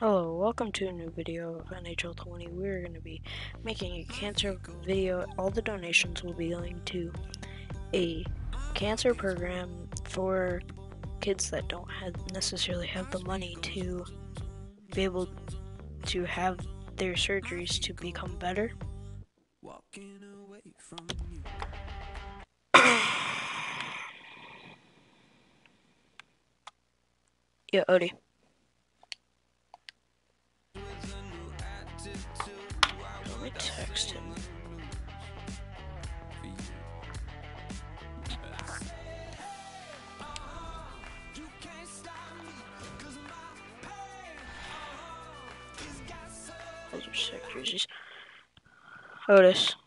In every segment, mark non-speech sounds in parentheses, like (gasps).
Hello, welcome to a new video of NHL 20. We're going to be making a cancer video. All the donations will be going to a cancer program for kids that don't have necessarily have the money to be able to have their surgeries to become better. (coughs) yeah, Odie. Otis.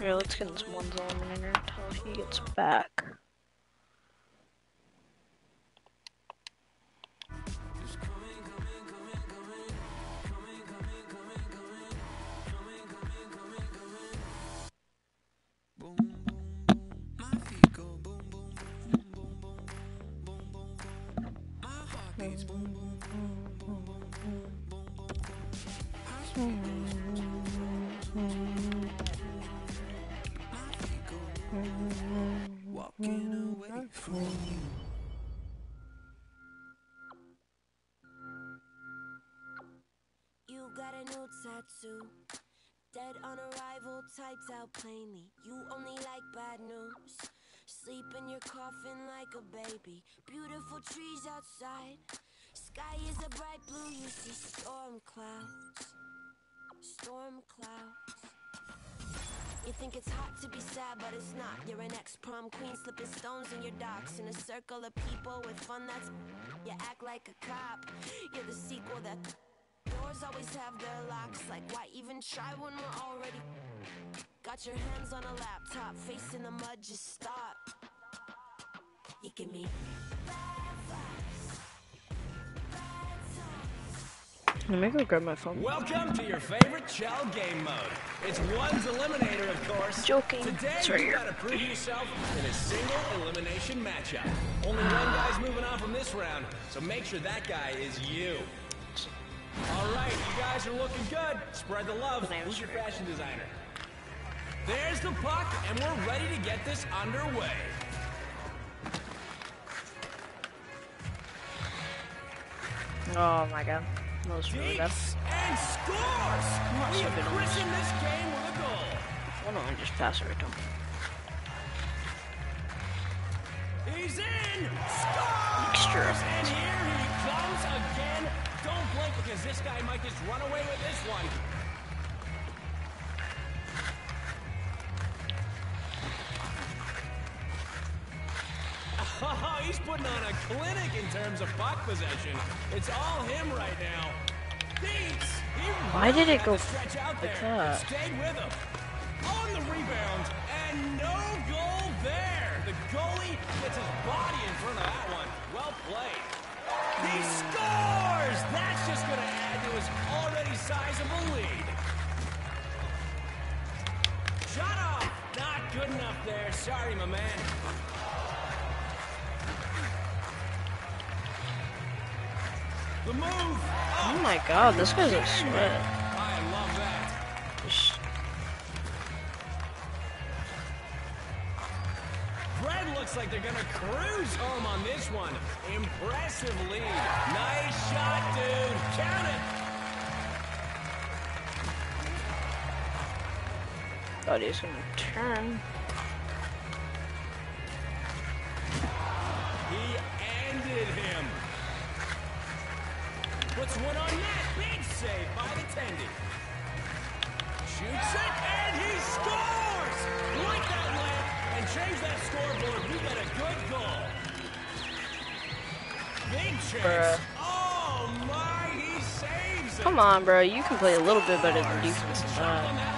Yeah, let's get some one's eliminator until he gets back. Walking away mm-hmm. from you. You got a new tattoo. Dead on arrival, typed out plainly. You only like bad news. Sleep in your coffin like a baby. Beautiful trees outside. Sky is a bright blue. You see storm clouds. Storm clouds. You think it's hot to be sad, but it's not. You're an ex-prom queen, slipping stones in your docks in a circle of people with fun. That's you act like a cop. You're the sequel that doors always have their locks. Like why even try when we're already got your hands on a laptop, face in the mud. Just stop. You give me Let me go grab my phone. Welcome to your favorite Chell game mode. It's one's eliminator, of course. Joking. Today, It's right you here. gotta prove yourself in a single elimination matchup. Only one guy's moving on from this round, so make sure that guy is you. All right, you guys are looking good. Spread the love. The name's Who's your fashion designer? There's the puck, and we're ready to get this underway. Oh my god. That was really bad. And scores! not We so have good on this. christened this game with a goal. Why don't I just pass it right to him? He's in! Scores! And here he comes again. Don't blink because this guy might just run away with this one. Oh, he's putting on a clinic in terms of puck possession. It's all him right now. Beats. Why did it go stretch out there. that? Stayed with him. On the rebound, and no goal there. The goalie gets his body in front of that one. Well played. He scores! That's just going to add to his already sizable lead. Shut off! Not good enough there. Sorry, my man. Oh my god, this guy's a sweat. I love that. Just- looks like they're gonna cruise home on this one. Impressive lead. Nice shot, dude. Count it. Thought he was gonna turn. He ended him. Puts one on net. Big save by the Tendy. Shoots it and he scores! Like that lamp and change that scoreboard. We got a good goal. Big chance. Bruh. Oh my, he saves it. Come on, bro. You can play a little bit better than defense than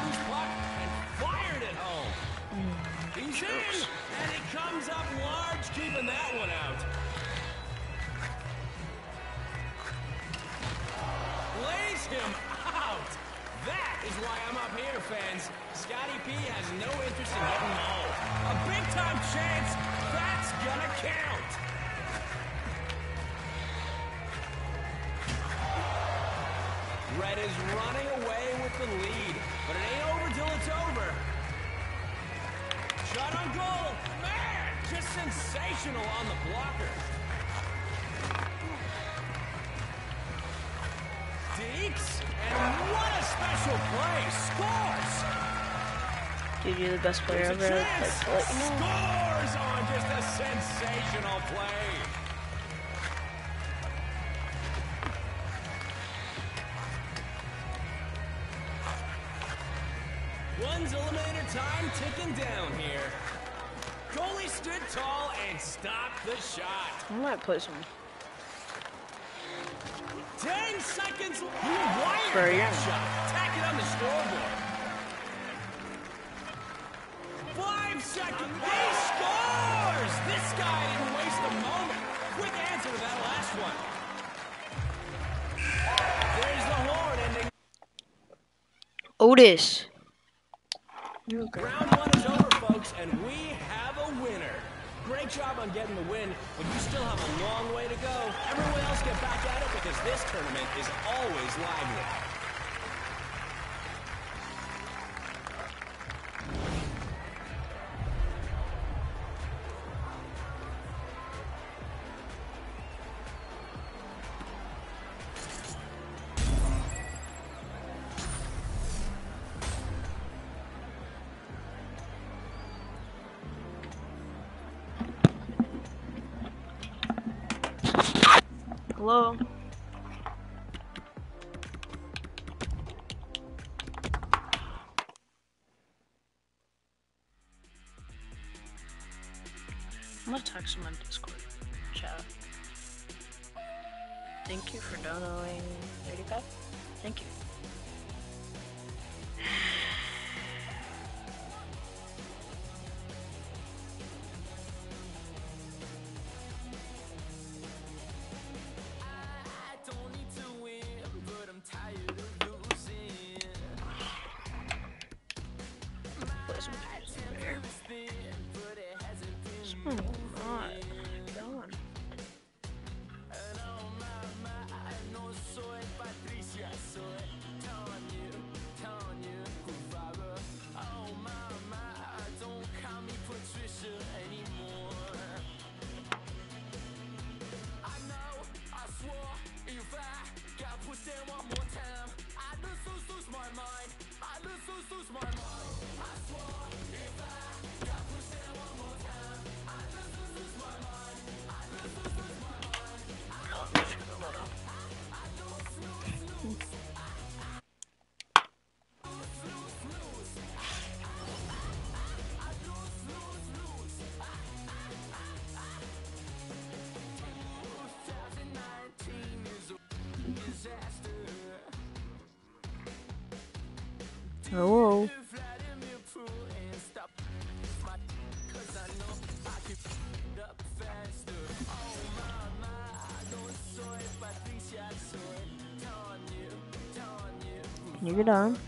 fans. Scotty P has no interest in getting mauled. A big time chance. That's gonna count. Red is running away with the lead, but it ain't over till it's over. Shot on goal. Man, just sensational on the blocker. Dekes, and what a special play. Scores. Dude, you're the best player There's ever. Like, chance. to let. Scores on just a sensational play. One's eliminator time ticking down here. Goalie stood tall and stopped the shot. I might play some. Ten seconds. He wired Bro, that you're- shot. Tack it on the scoreboard. Five seconds. He scores. This guy didn't waste a moment. Quick answer to that last one. There's the horn ending. Otis. Okay? Round one is over, folks, and we have a winner. Great job on getting the win, but you still have a long way to go. Everyone else get back at it because this tournament is always lively. I'm gonna text him on Discord chat. Thank you for donating 35. Thank you. You're done.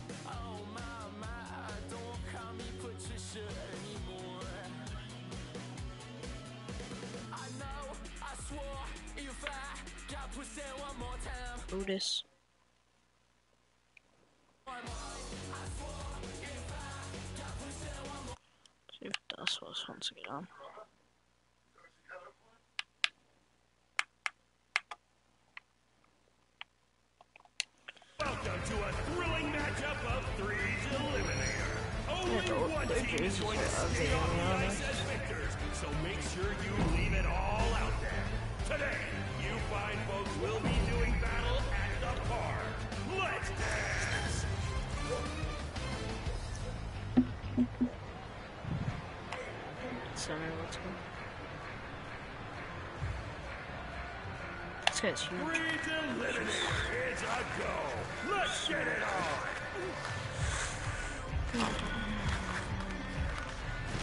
Guy's huge. Is a go. Let's get it on.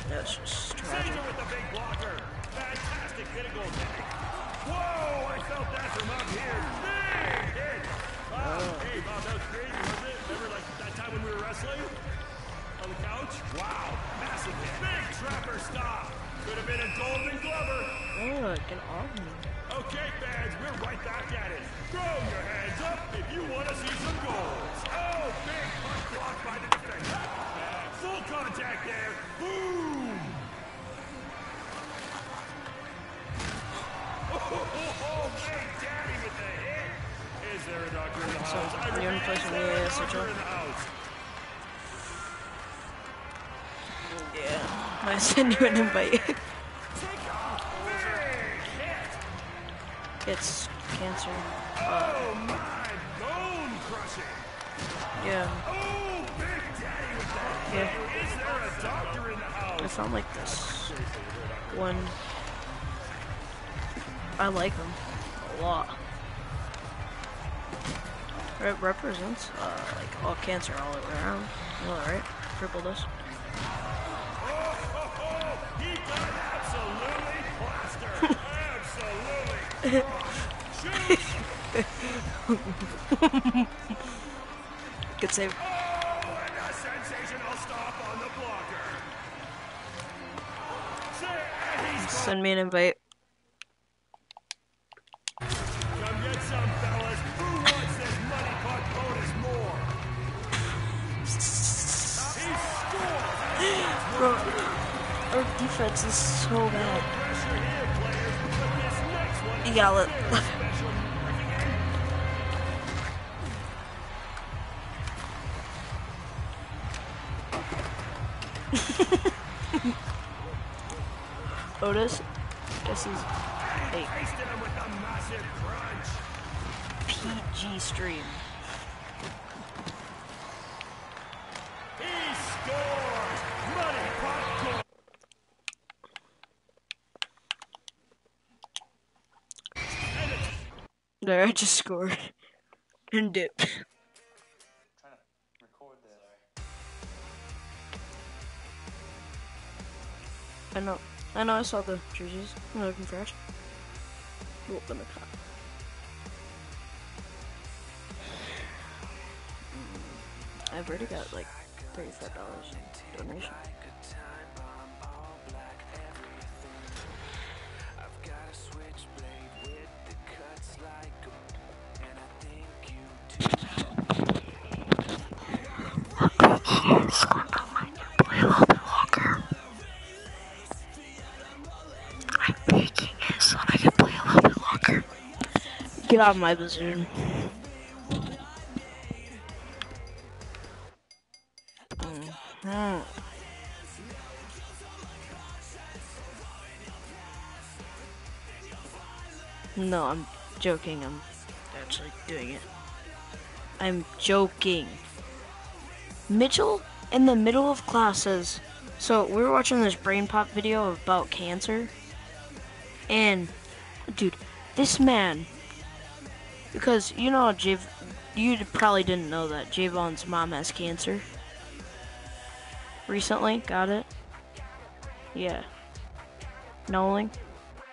That's just send you an invite. (laughs) It's cancer. Oh, crushing. Yeah. Yeah. I house? found like this one. I like him a lot. It represents uh, like all cancer all the way around. That, right? Triple dose. And a sensational stop on the blocker. Send me an invite. (gasps) Bro, our defense is so bad. You gotta. I just scored. And this. I know. I know I saw the jerseys. I'm looking fresh. I've already got like $35 donation. Get out of my position. Mhm. No, I'm joking. I'm actually doing it. I'm joking. Mitchell in the middle of class says, so we were watching this BrainPOP video about cancer. And, dude, this man, because you know, Jav, you probably didn't know that Javon's mom has cancer. Recently, got it. Yeah. Knowling,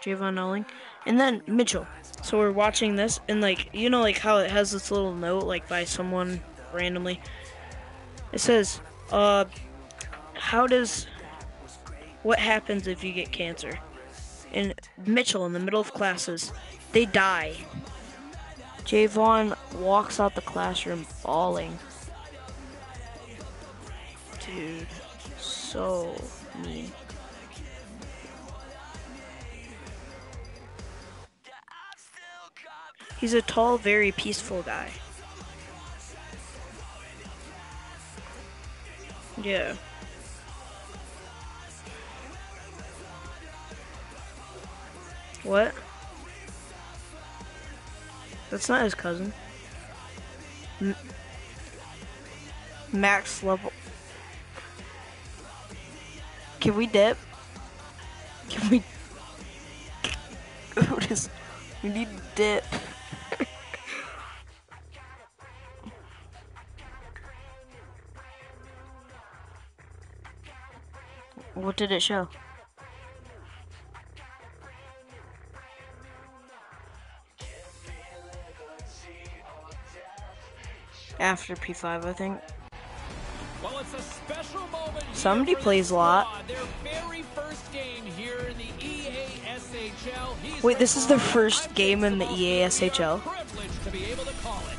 Javon Knowling, and then Mitchell. So we're watching this, and like you know, like how it has this little note, like by someone randomly. It says, "Uh, how does what happens if you get cancer?" And Mitchell in the middle of classes, they die. Javon walks out the classroom bawling. Dude, so mean. He's a tall, very peaceful guy. Yeah. What? That's not his cousin. M max level. Can we dip? Can we? (laughs) Otis, we need to dip. (laughs) what did it show? After P5, I think. Well, it's a special moment Somebody plays a lot. Their very first game here in the EASHL. Wait, this is their first game in the Coach Football, we EASHL? to be able to call it.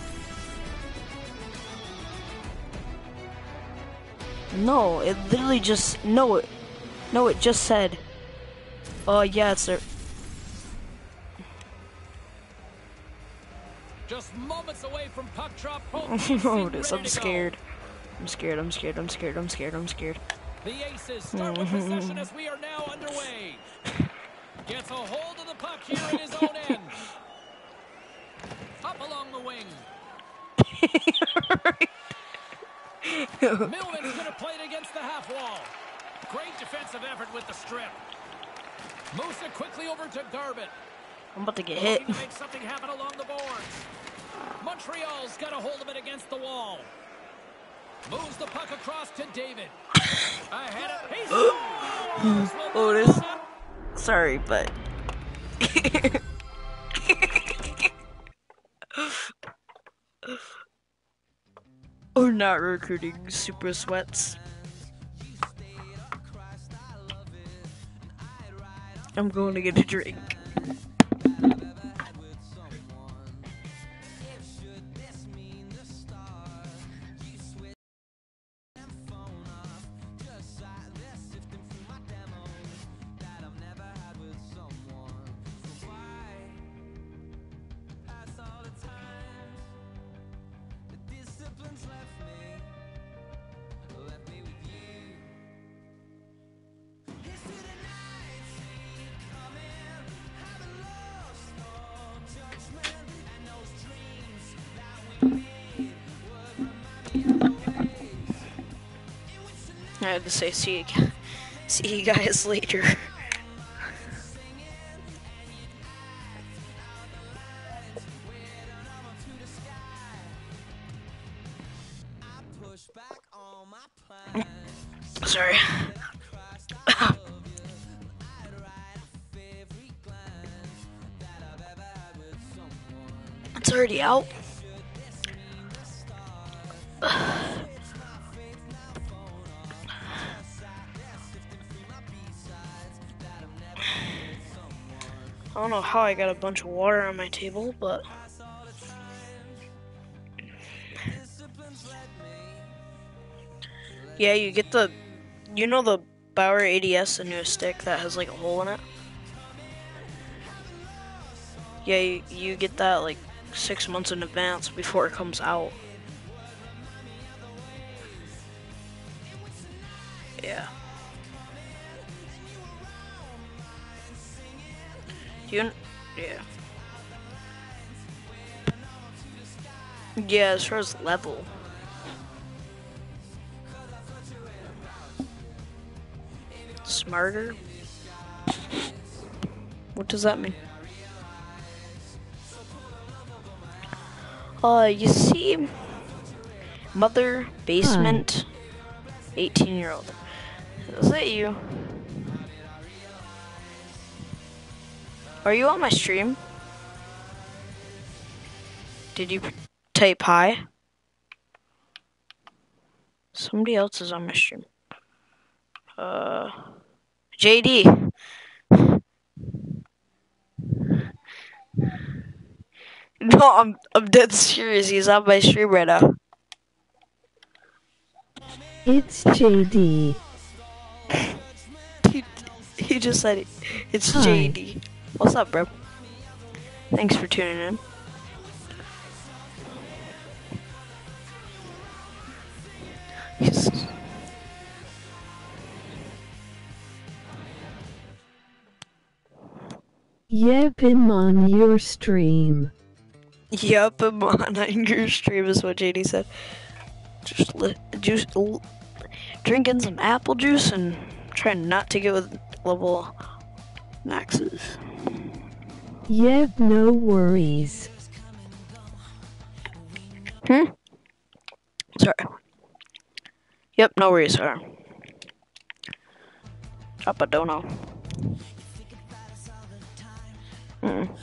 No, it literally just no it no it just said Oh yeah it's their Just moments away from puck drop. Otis, (laughs) I'm scared. I'm scared, I'm scared, I'm scared, I'm scared, I'm scared. The Aces start with possession as we are now underway. Gets a hold of the puck here at his own end. Up along the wing. Going to play it against the half wall. Great defensive effort with the strip. Moves it quickly over to Garbett. I'm about to get hit. To make something happen along the boards. Montreal's got a hold of it against the wall. Moves the puck across to David. Ahead of (gasps) Otis. Oh, not. Sorry, but (laughs) We're not recruiting super sweats. I'm going to get a drink. I had to say see you, see you guys later. Sorry. it's already out. Know how I got a bunch of water on my table, but yeah, you get the, you know the Bauer ADS, the newest stick that has like a hole in it. Yeah, you, you get that like six months in advance before it comes out. Yeah. You? Yeah. Yeah, as far as level. Smarter? What does that mean? Uh, you see, mother, basement, 18 year old. Is that you? Are you on my stream? Did you type hi? Somebody else is on my stream. Uh, JD. (laughs) No, I'm I'm dead serious. He's on my stream right now. It's JD. (laughs) He, he just said it. It's Hi. JD. What's up, bro? Thanks for tuning in. He's- Yep, I'm on your stream. Yep, I'm on your stream is what JD said. Just li- juice, l- drinking some apple juice and trying not to get with level maxes. Yep, no worries. Hmm? Sorry. Yep, no worries, sir. Drop a dono. Mm.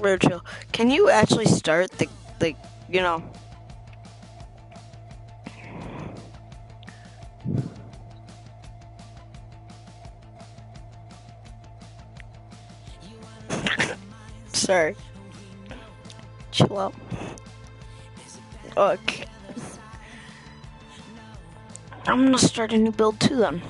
Virgil, can you actually start the, the, you know, sorry. Chill out. Okay. I'm gonna start a new build too then.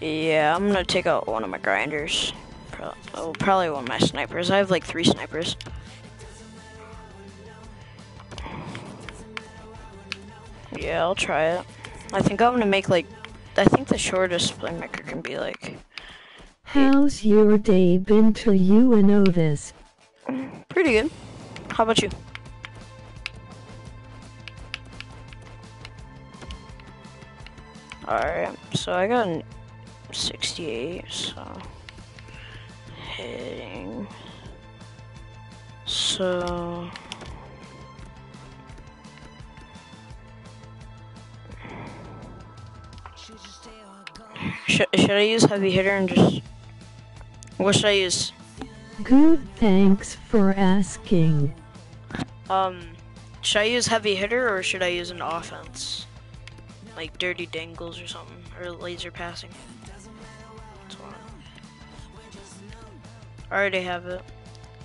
Yeah, I'm gonna take out one of my grinders. Pro- Oh, probably one of my snipers. I have like three snipers. Yeah, I'll try it. I think I'm gonna make like, I think the shortest playmaker can be like How's your day been till you and Otis? pretty good. How about you? Alright, so I got an 68, so hitting. So should, should I use heavy hitter and just what should I use? Good, thanks for asking. Um, should I use heavy hitter or should I use an offense? Like dirty dangles or something, or laser passing. I already have it.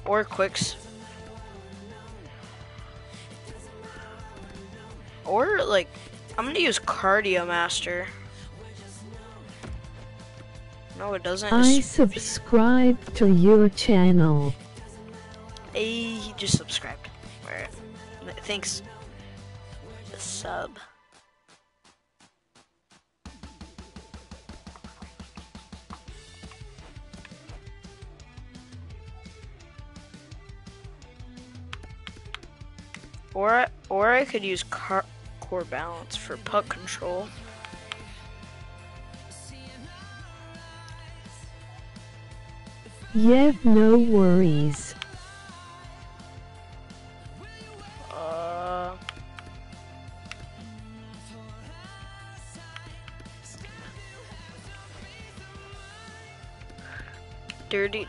Or quicks. Or like, I'm gonna use cardio master. No, it doesn't. I subscribe to your channel. Hey, he just subscribed. Alright. Thanks. The sub. Or I, or I could use car, core balance for puck control. Yep, no worries. Uh, dirty.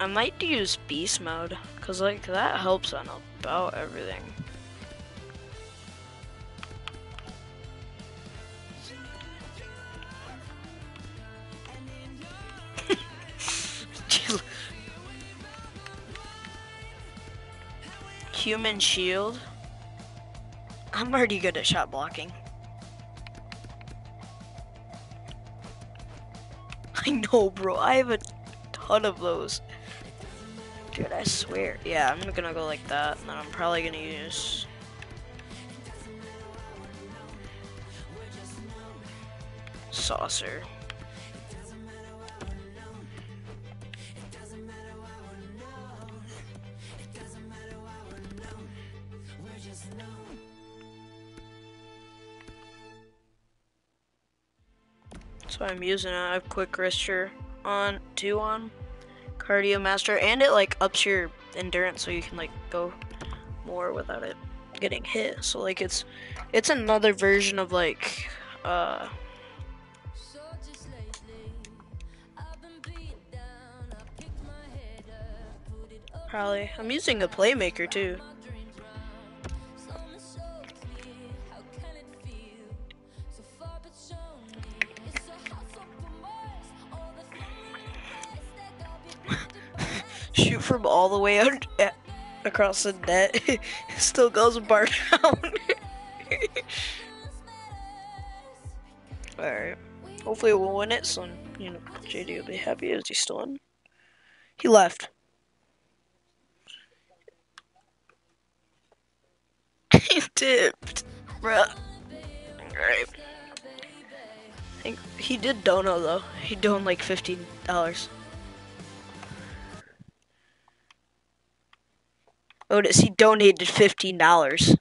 I might use beast mode, cause like that helps on about everything. Human shield. I'm already good at shot blocking. I know, bro. I have a ton of those. Dude, I swear. Yeah, I'm gonna go like that, and then I'm probably gonna use. Saucer. So I'm using have quick wrister on, two on, cardio master, and it like ups your endurance so you can like go more without it getting hit. So like it's it's another version of like uh probably I'm using a playmaker too. from all the way out eh, across the net (laughs) still goes bar down. (laughs) Alright. Hopefully we'll win it soon. You know, JD will be happy. Is he still in? He left. (laughs) he dipped. Bruh. Alright. He did dono though. He doned like $15. Otis, he donated fifteen dollars.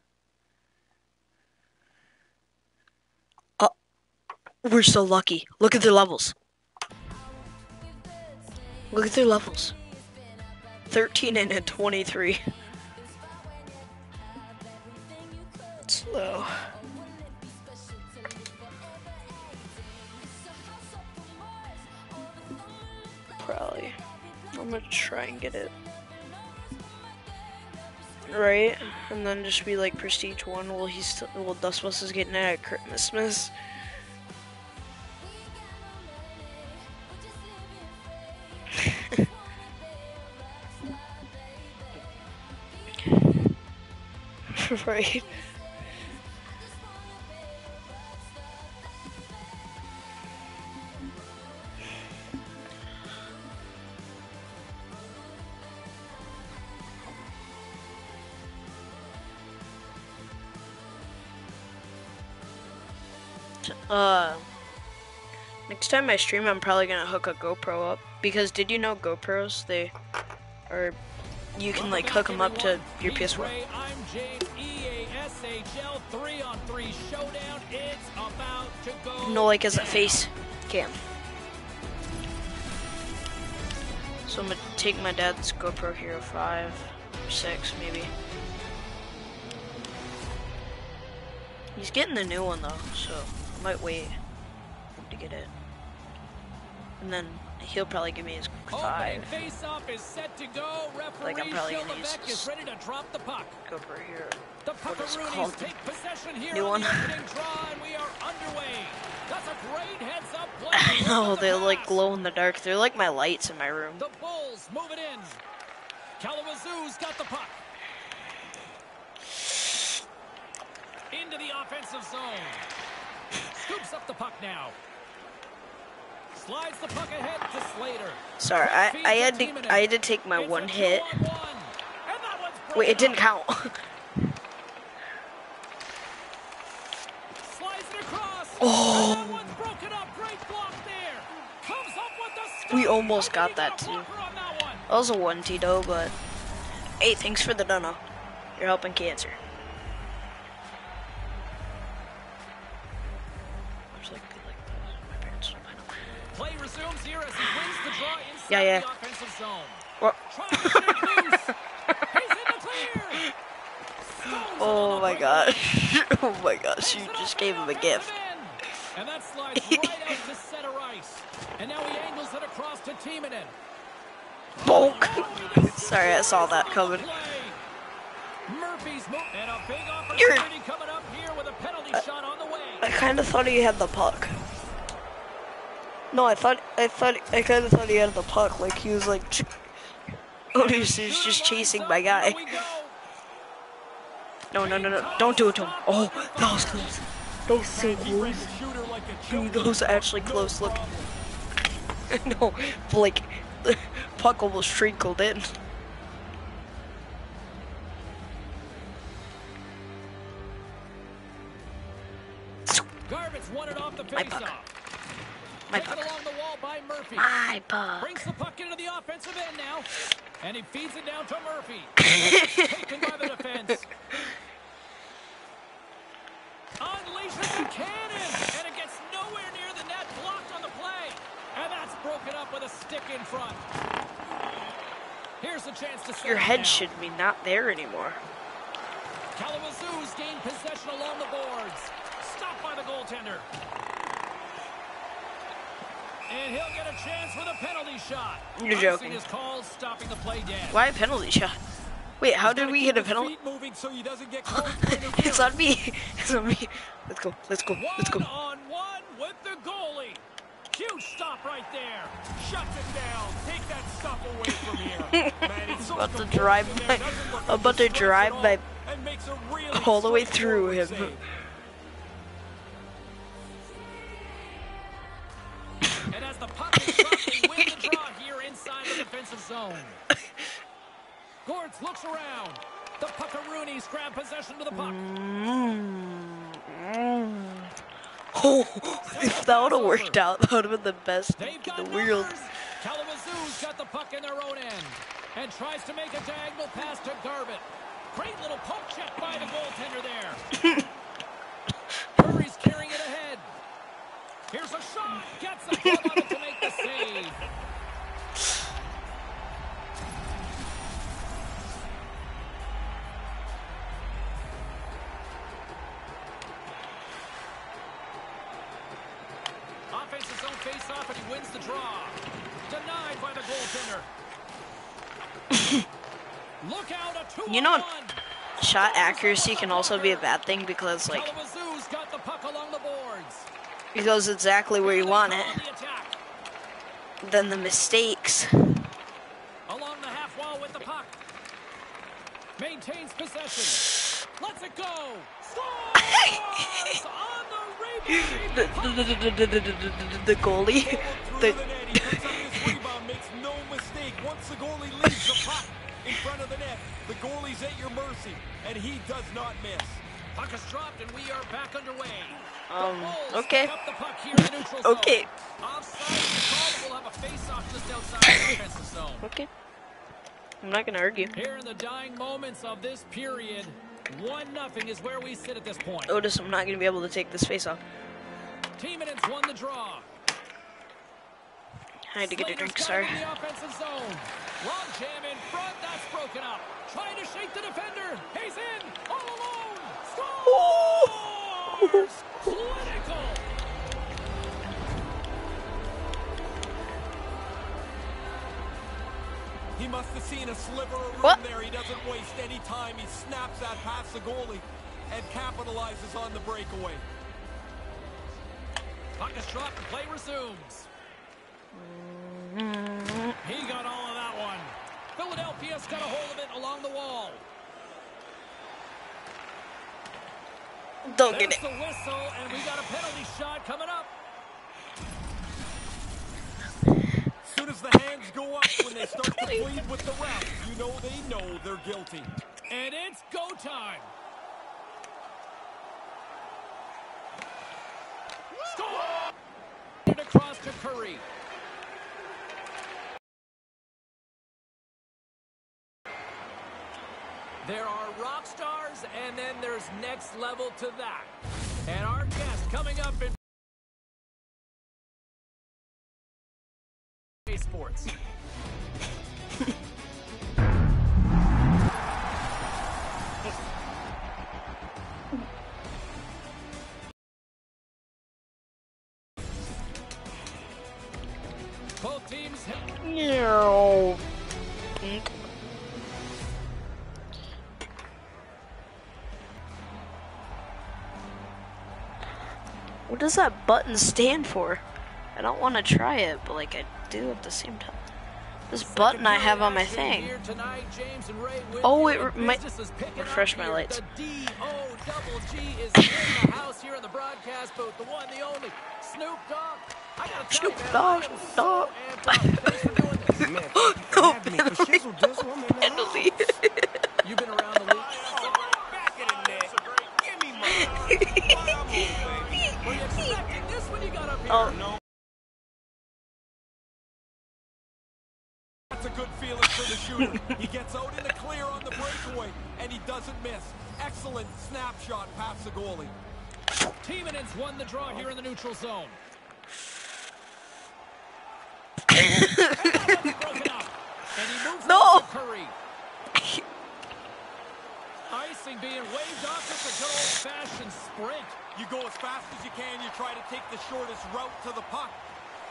Oh, we're so lucky. Look at their levels. Look at their levels. Thirteen and a twenty-three. Slow. Probably. I'm gonna try and get it. Right? And then just be like prestige one while he's still, while Dustbus is getting it at Christmas. (laughs) right. Uh, next time I stream, I'm probably gonna hook a GoPro up because did you know GoPros they are you can like hook them up to your PS4. I'm James, EASHL 3 on 3 showdown. It's about to go. No, like as a face cam. So I'm gonna take my dad's GoPro Hero 5 or 6 maybe. He's getting the new one though, so might wait to get it. And then he'll probably give me his five. Face-off is set to go. Referee Like, I'm probably gonna use is ready to drop the puck. GoPro Hero. The What is it Puckaroonies take possession here New on the one. opening draw, and we are underway. That's a great heads-up play. (laughs) I know they the like glow in the dark. They're like my lights in my room. The Bulls move it in. Kalamazoo's got the puck. Into the offensive zone. Scoops up the puck now. Slides the puck ahead to Slater. Sorry, I, I had to I had to take my one hit. two-on-one. And that one's Wait, it didn't count. Slides it across. Oh. And that one's broken up. Great block there. Comes up with the We almost got that too. that was a one T though, but hey, thanks for the dono. You're helping cancer. Play resumes here as he wins the draw inside Yeah, yeah. the offensive zone. Well, Trying to shake loose. He's in the clear. (laughs) Oh Stones it (laughs) oh my gosh. oh my gosh, you just gave him a gift. And that slides (laughs) right out to center ice. And now he angles it across to Timonen. Bonk. Sorry, I saw that coming. Murphy's move and a big You're- opportunity coming up here with a penalty shot on the way. I kind of thought he had the puck. No, I thought I thought I kind of thought he had the puck. Like he was like, oh, (laughs) he's, just chasing my guy. Here we go. No, no, no, no! Don't do it to him. Oh, that was close. That was so close. Dude, that was actually close. Look. (laughs) no, like the (laughs) puck almost trickled in. Garbage won it off the puck. faceoff. My puck. along the wall by Murphy. My puck. Brings the puck into the offensive end now. And he feeds it down to Murphy. (laughs) Taken by the defense. Unleashes the cannon. And it gets nowhere near the net. Blocked on the play. And that's broken up with a stick in front. Here's a chance to Your head now. should be not there anymore. Kalamazoo's gained possession along the boards. Stopped by the goaltender. And he'll get a chance with a penalty shot. You're joking. is called, stopping the play dead. Why a penalty shot? Wait, how did we get a penalty? So he doesn't get (laughs) it's on me. (laughs) It's on me. Let's go. Let's go. Let's go. One on one with the goalie. Huge stop right there. Shuts it down. Take that stuff away from here. (laughs) he's so About to drive my- doesn't look I'm about to drive all, my- and makes a really all the way through him. As the puck is dropped, they win the (laughs) draw here inside the defensive zone. Gortz looks around. The Puckaroonies grab possession to the puck. Mm-hmm. Oh, (laughs) if that would have worked out, that would have been the best They've in the world. numbers. Kalamazoo's got the puck in their own end and tries to make a diagonal pass to Garbett. Great little poke check by the goaltender there. (laughs) Curry's carrying it ahead. Here's a shot. Gets the glove on it to make the save. Offensive zone face-off, and he wins the draw. Denied by the goaltender. Look out, a two You know- Shot accuracy can also be a bad thing because, like, Kalamazoo's got the puck along the boards. It goes exactly where you want it. On the attack. Then the mistakes. Along the half wall with the puck. Maintains possession. Lets it go. (laughs) The. The, the, the, goalie. The, the net, he picks up this rebound, makes no mistake. Once the goalie leaves the puck in front of the net, the goalie's at your mercy, and he does not miss. Puck is dropped and we are back underway. Um, okay. pick up the puck here in the neutral zone. Okay. Offside is called. We'll have a face-off just outside the (laughs) offensive zone. okay. I'm not gonna argue. Here in the dying moments of this period, one nothing is where we sit at this point. Otis, I'm not gonna be able to take this face off. Team minutes won the draw. I had to get a drink, sorry. it the offensive zone. Long jam in front. That's broken up. Trying to shake the defender. He's in. All alone. Scores! Clinical. He must have seen a sliver of room What? there. He doesn't waste any time. He snaps that past the goalie and capitalizes on the breakaway. Puck is dropped and play resumes. Mm-hmm. He got all of that one. Philadelphia's got a hold of it along the wall. Don't get it. the whistle, and we got a penalty shot coming up. As soon as the hands go up when they start to plead with the ref, you know they know they're guilty. And it's go time. Score! Across to Curry. There are rock stars, and then there's next level to that. And our guest coming up in does that button stand for? I don't want to try it, but like I do at the same time. This button I have on my thing. Here tonight, James and Ray with Oh, it might business is picking up refresh my lights. The D-O-double-G is (laughs) in the (laughs) (laughs) Excellent snapshot past the goalie. Tiemannin's won the draw here in the neutral zone. broken up. And he moves No. Curry. Icing being waved off. It's a good old-fashioned sprint. You go as fast as you can. You try to take the shortest route to the puck.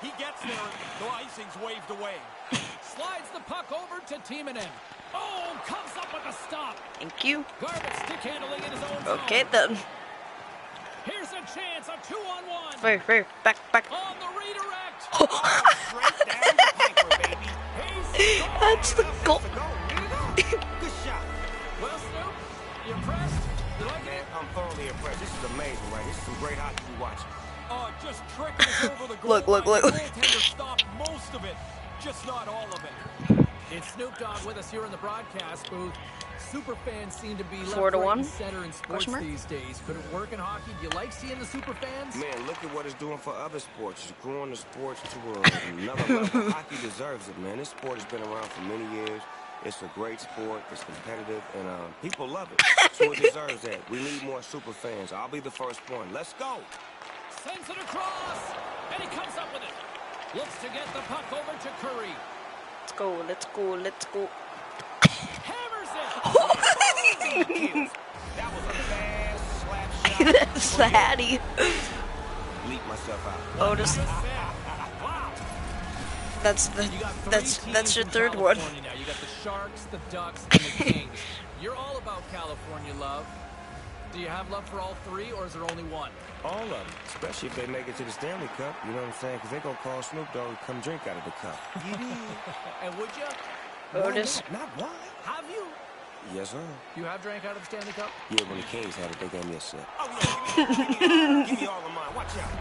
He gets there, the icing's waved away. Slides the puck over to Tiemannin. Oh, comes up with a stop. Thank you. Garbage stick handling in his own zone. Okay then. Here's a chance, a two-on-one. Fair, fair. Back, back. On the redirect. (laughs) Oh, oh, straight down the piper, baby. He's That's the goal. Good shot. Well, Snoop, you impressed? You like it? I'm thoroughly impressed. This is amazing, right? This is some great hockey we watching. Oh, just tricking (laughs) over the goal Look, look, look. The goaltender stopped most of it, just not all of it. It's Snoop Dogg with us here in the broadcast booth. Super fans seem to be left, Four to right, one? and center in sports these days. Could it work in hockey? Do you like seeing the super fans? Man, look at what it's doing for other sports. It's growing the sports to a- another level. (laughs) Hockey deserves it, man. This sport has been around for many years. It's a great sport. It's competitive, and uh, people love it. (laughs) So it deserves that. We need more super fans. I'll be the first one. Let's go. Sends it across, and he comes up with it. Looks to get the puck over to Curry. Let's go, let's go, let's go. Hammers it. (laughs) That was a fast. That's the Hattie. Leap myself out. Oh, Otis, Wow. that's the, You got three that's, that's your third one. Now. You got the Sharks, the Ducks, and the (laughs) Kings. You're all about California love. Do you have love for all three, or is there only one? All of them, especially if they make it to the Stanley Cup. You know what I'm saying? Because they're going to call Snoop Dogg to come drink out of the cup. (laughs) (laughs) And would you? Otis, Not why? Have you? Yes, sir. You have drank out of the Stanley Cup? Yeah, when the Kings had it, they gave me a sip. Oh, no. Give me, give me, give me all of mine. Watch out.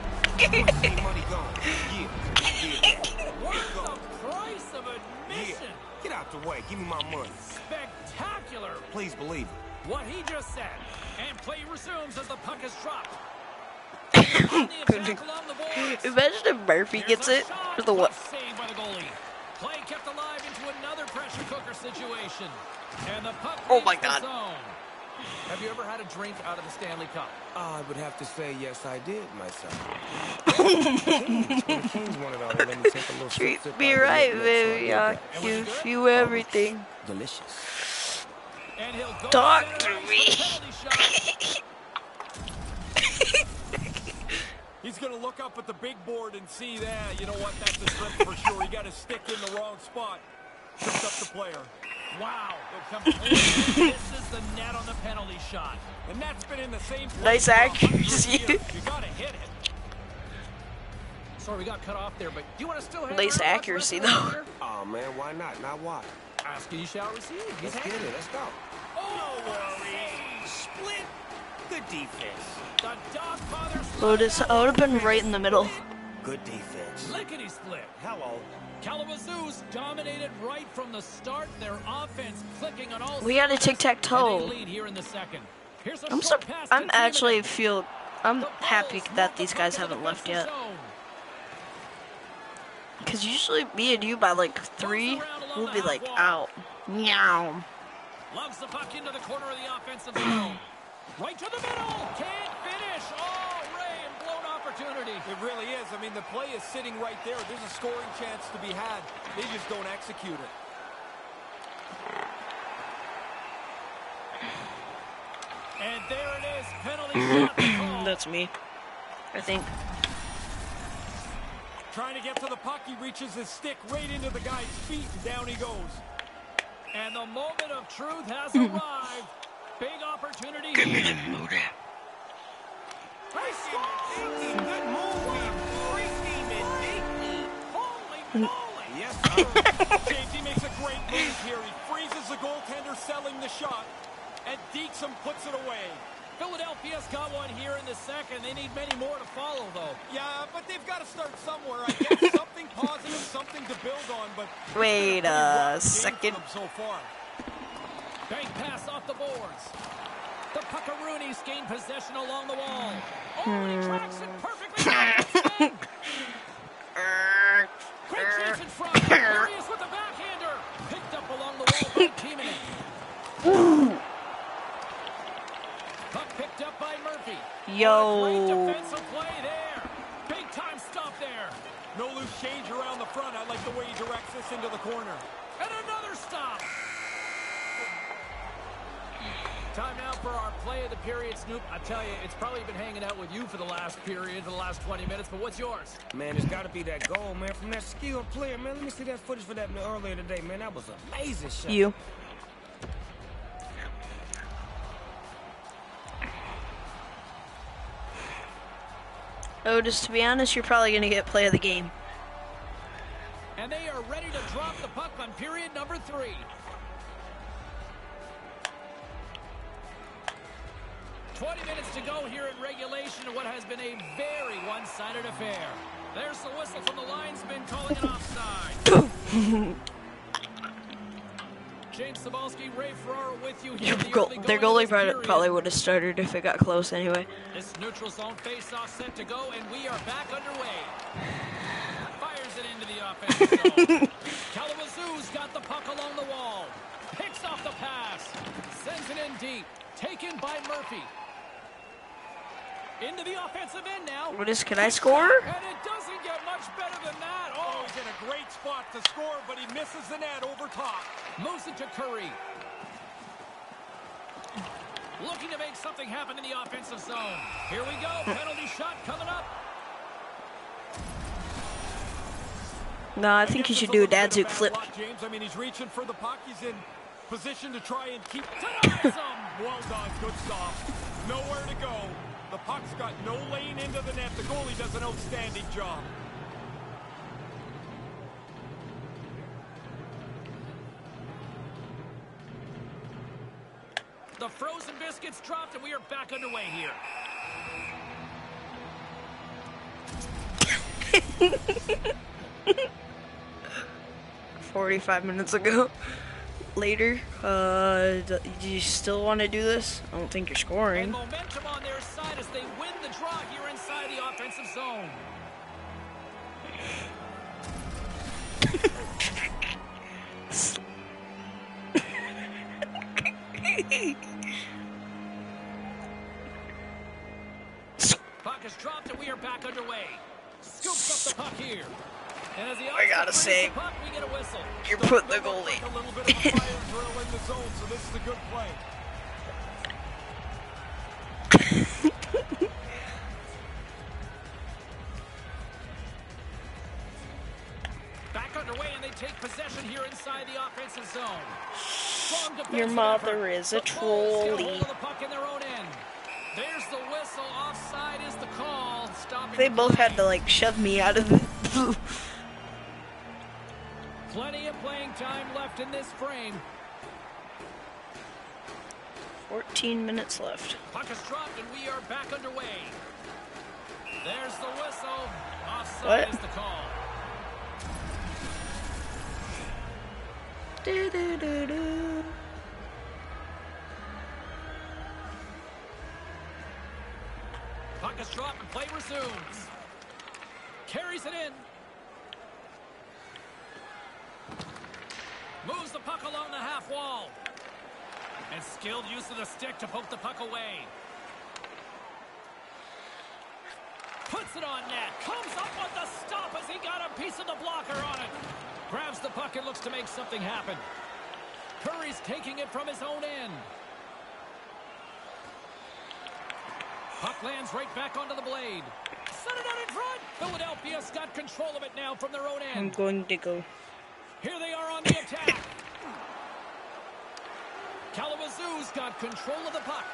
Money, money gone. Yeah. Yeah. Worth Go. the price of Yeah. Get out the way. Give me my money. Spectacular. Please believe it. What he just said. And play resumes as the puck is dropped. On the attack along the boards. (coughs) imagine if Murphy gets Here's a it for the what? Tough by the goalie. Play kept alive into another pressure cooker situation. And the puck Oh my God. Have you ever had a drink out of the Stanley Cup? Ah, I would have to say yes, I did myself. When the Kings won it all, they let me take a little sip, Treat me out of the right, neck, so I baby. did I'll give you everything. Oh, delicious. And he'll go Talk to me. for the penalty shot. (laughs) He's going to look up at the big board and see that. You know what? That's a trip for sure. He got his stick in the wrong spot. Tripped up the player. Wow. (laughs) This is the net on the penalty shot. And that's been in the same place Nice for a hundred accuracy. You got to hit it. Sorry, we got cut off there, but do you want to still hang Nice accuracy, the rest of though. Oh, man, why not? Not why? Ask and you shall receive. He's Let's get it. Let's go. Oh, Split. Good defense. The Dogfathers Otis, I would have been right in the middle. Good defense. lickety split. Hello. Kalamazoo's dominated right from the start. Their offense clicking on all We got a tic-tac-toe. and they lead here in the second. Here's a I'm so, I'm actually feel I'm happy that these guys haven't left defensive yet. Zone. Cause usually me and you by like three, we'll be like out. Meow. Loves the puck into the corner of the offensive zone. (clears throat) Right to the middle. Can't finish. Oh, Ray, and blown opportunity. It really is. I mean, the play is sitting right there. There's a scoring chance to be had. They just don't execute it. And there it is. Penalty. (clears throat) That's me. I think. Trying to get to the puck, he reaches his stick right into the guy's feet, and down he goes. And the moment of truth has (laughs) arrived. Big opportunity here. Good move. Freaky, man. Holy moly. (laughs) Yes, sir. JT makes a great move here. He freezes the goaltender selling the shot, and Deaksum puts it away. Philadelphia's got one here in the second. They need many more to follow, though. Yeah, but they've got to start somewhere. I guess (laughs) something positive, something to build on. But Wait a rough game for second. so far. Bank pass off the boards. The Puckaroonies gain possession along the wall. Oh, and he tracks it perfectly. (laughs) Great chance in front. Furious with the backhander. Picked up along the wall by Timonen. (laughs) Puck picked up by Murphy. Yo. Great defensive play there. Big time stop there. No loose change around the front. I like the way he directs this into the corner. And another stop. Time now for our play of the period, Snoop. I tell you, it's probably been hanging out with you for the last period, for the last 20 minutes, but what's yours? Man, it's got to be that goal, man, from that skilled player, man. Let me see that footage for that earlier today, man. That was an amazing shot. You. Oh, Otis, to be honest, you're probably gonna get play of the game. And they are ready to drop the puck on period number three. Twenty minutes to go here in regulation of what has been a very one-sided affair. There's the whistle from the linesman calling it (coughs) offside. (laughs) James Cybulski, Ray Ferraro with you here. the Goal- their goalie probably, probably would have started if it got close anyway. This neutral zone face-off set to go, and we are back underway. Fires it into the offensive zone. (laughs) Kalamazoo's got the puck along the wall. Picks off the pass. Sends it in deep. Taken by Murphy. Into the offensive end now. What is? Can I score? And it doesn't get much better than that. Oh. oh, he's in a great spot to score, but he misses the net over top. Moves it to Curry. Looking to make something happen in the offensive zone. Here we go. (laughs) Penalty shot coming up. No, I think he should do a Datsyuk flip. James, I mean, he's reaching for the puck. He's in position to try and keep. (laughs) Well done. Good stop. Nowhere to go. The puck's got no lane into the net. The goalie does an outstanding job. The frozen biscuits dropped, and we are back underway here. (laughs) Forty-five minutes ago. Later, uh, do you still want to do this? I don't think you're scoring. momentum on their side as they win the draw here inside the offensive zone. (laughs) Puck is dropped and we are back underway. Scoops up the puck here. And as the I gotta say, wins the puck, we get a whistle. You're putting the A goalie. bit of a (laughs) fire drill in the zone, so this is a good play. (laughs) Back underway, and they take possession here inside the offensive zone. Your mother is a The trolley. hold of the puck in their own end. There's the whistle. Offside is the call. Stopping They both had to like shove me out of the. (laughs) Plenty of playing time left in this frame. 14 minutes left. Puck is dropped, and we are back underway. There's the whistle. Offside What? is the call. Do-do-do-do. Puck is dropped, and play resumes. Carries it in. Moves the puck along the half wall. And skilled use of the stick to poke the puck away. Puts it on net. Comes up with the stop as he got a piece of the blocker on it. Grabs the puck and looks to make something happen. Curry's taking it from his own end. Puck lands right back onto the blade. Set it out in front. Philadelphia's got control of it now from their own end. I'm going to go. Here they are on the attack. Kalamazoo's got control of the puck.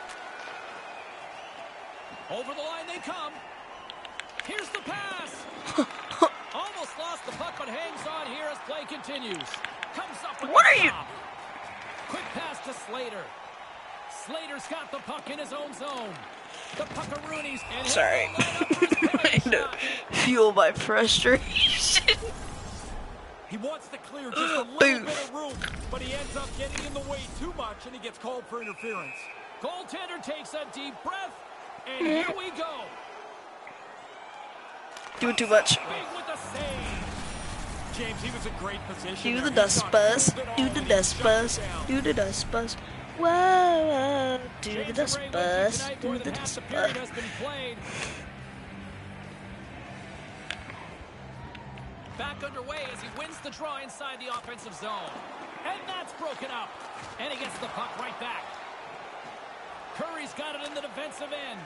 Over the line they come. Here's the pass. (laughs) Almost lost the puck, but hangs on here as play continues. Comes up with What are you-. Quick pass to Slater. Slater's got the puck in his own zone. The Puckaroonies Sorry. line up for (laughs) his penalty Trying to fuel my frustration. He wants to clear just a little bit of room, but he ends up getting in the way too much, and he gets called for interference. Goaltender takes a deep breath, and mm-hmm. here we go. Do too much. James, he was in great position. Do the He dust buzz. Do the dust buzz. Do the dust buzz. Whoa, whoa. Do the dust Ray with you buzz. Do the dust buzz. Back underway as he wins the draw inside the offensive zone. And that's broken up. And he gets the puck right back. Curry's got it in the defensive end.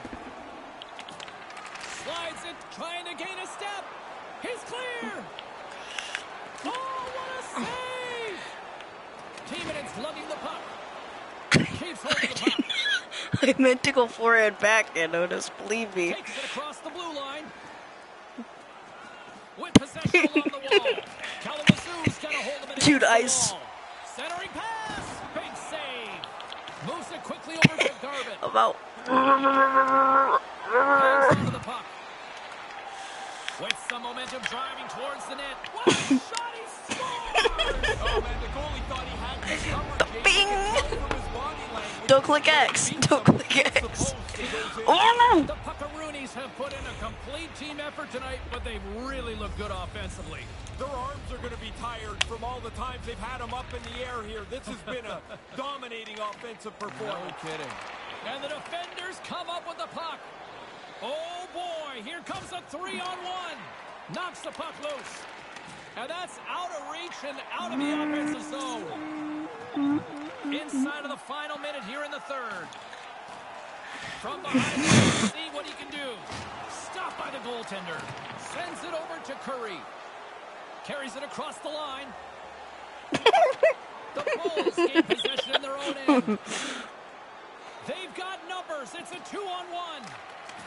Slides it, trying to gain a step. He's clear. Oh, what a save! Teammates lugging the puck. Keeps hold of the puck. (laughs) I meant to go forehand back and notice. Believe me. Takes it across the blue line. With possession along the wall. Kalamazoo Dude, I s- Centering pass. Big save. Moves it quickly over to Garvin. (laughs) Onto the puck. With some momentum driving towards the net. What a (laughs) shot he scores! (laughs) Oh man, the goalie thought he had this covered. Bing! From his body language. Don't click X. Don't click X. Oh The have put in a complete team effort tonight, but they've really looked good offensively. Their arms are going to be tired from all the times they've had them up in the air here. This has been a (laughs) dominating offensive No performance. kidding. And the defenders come up with the puck. Oh boy, here comes a three on one. Knocks the puck loose. And that's out of reach and out of the offensive zone. Inside of the final minute here in the third. From behind, see what he can do. Stopped by the goaltender. Sends it over to Curry. Carries it across the line. the Bulls gain possession in their own end. They've got numbers. It's a two-on-one.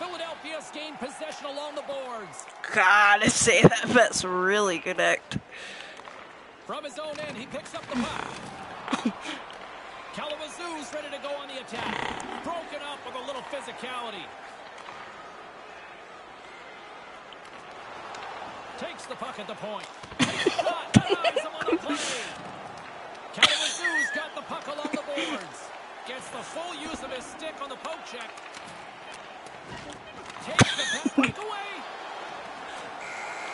Philadelphia's gained possession along the boards. God, I say that. That's really good act. From his own end, he picks up the puck. (laughs) Kalamazoo's ready to go on the attack. Broken up with a physicality. Takes the puck at the point. Shot. Denies him on the play. Kalamazoo's got the puck along the boards. Gets the full use of his stick on the poke check. Takes the puck away.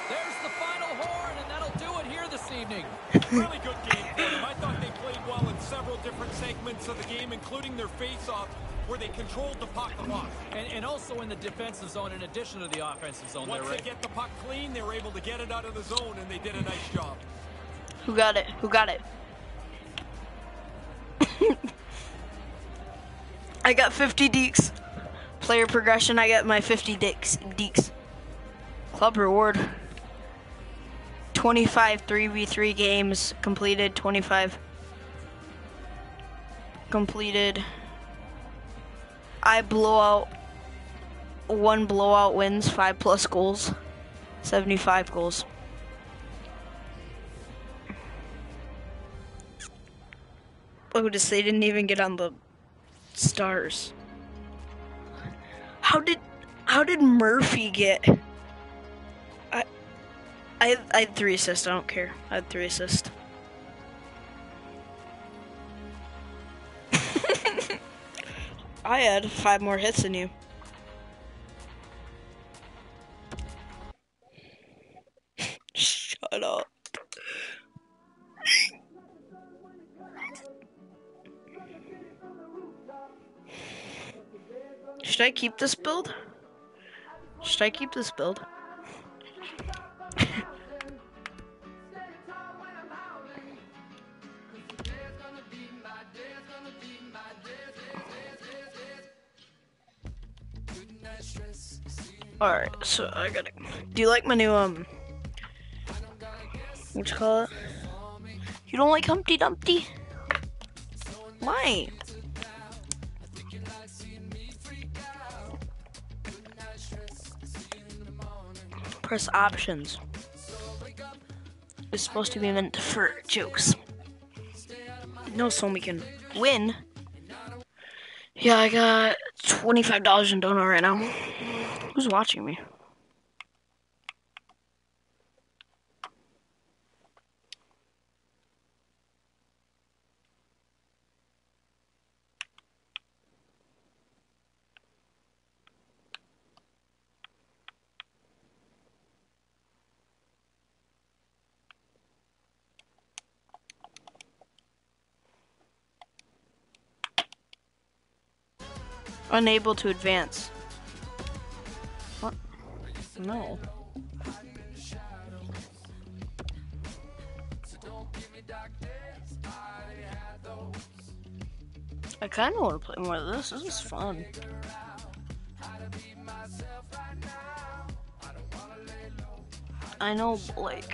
There's the final horn, and that'll do it here this evening. Really good game for them. I thought they played well in several different segments of the game, including their face-off, where they controlled the puck a lot. And, and also in the defensive zone, in addition to the offensive zone there, Once Ray. they get the puck clean, they were able to get it out of the zone, and they did a nice job. Who got it? Who got it? (laughs) I got 50 deeks. Player progression, I got my 50 deeks. deeks. Club reward. 25 3v3 games completed. 25 completed. I blow out. One blowout wins, five plus goals. 75 goals. Otis, they didn't even get on the stars. How did how did Murphy get? I I I had three assists. I don't care. I had three assists. (laughs) I had five more hits than you. (laughs) Shut up. Should I keep this build? Should I keep this build? Alright, so I gotta. Do you like my new, um. What you call it? You don't like Humpty Dumpty? Why? Press options. It's supposed to be meant for jokes. No, so we can win. Yeah, I got $25 in donut right now. Who's watching me? Unable to advance. What? No. I kind of want to play more of this. This is fun. I know, but,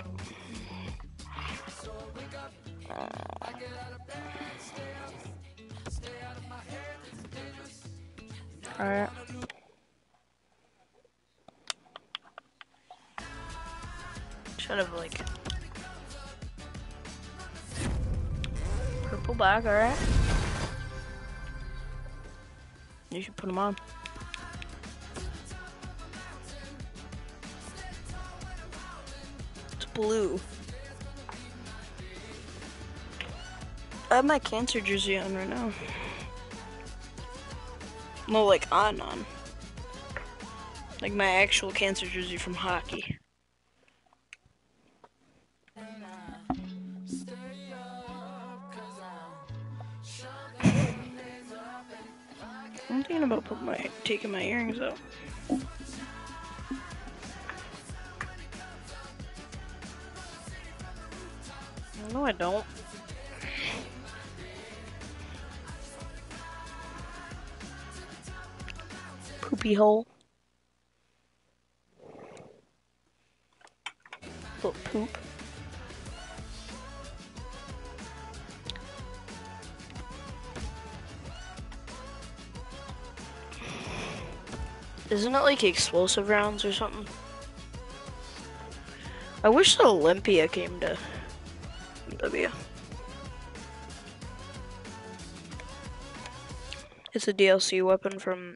Alright. Should have like purple bag, alright? You should put them on. It's blue. I have my cancer jersey on right now. No, like on on. Like my actual cancer jersey from hockey. I'm thinking about putting my taking my earrings out. Hole. Little poop. Isn't it like explosive rounds or something? I wish the Olympia came to W. It's a DLC weapon from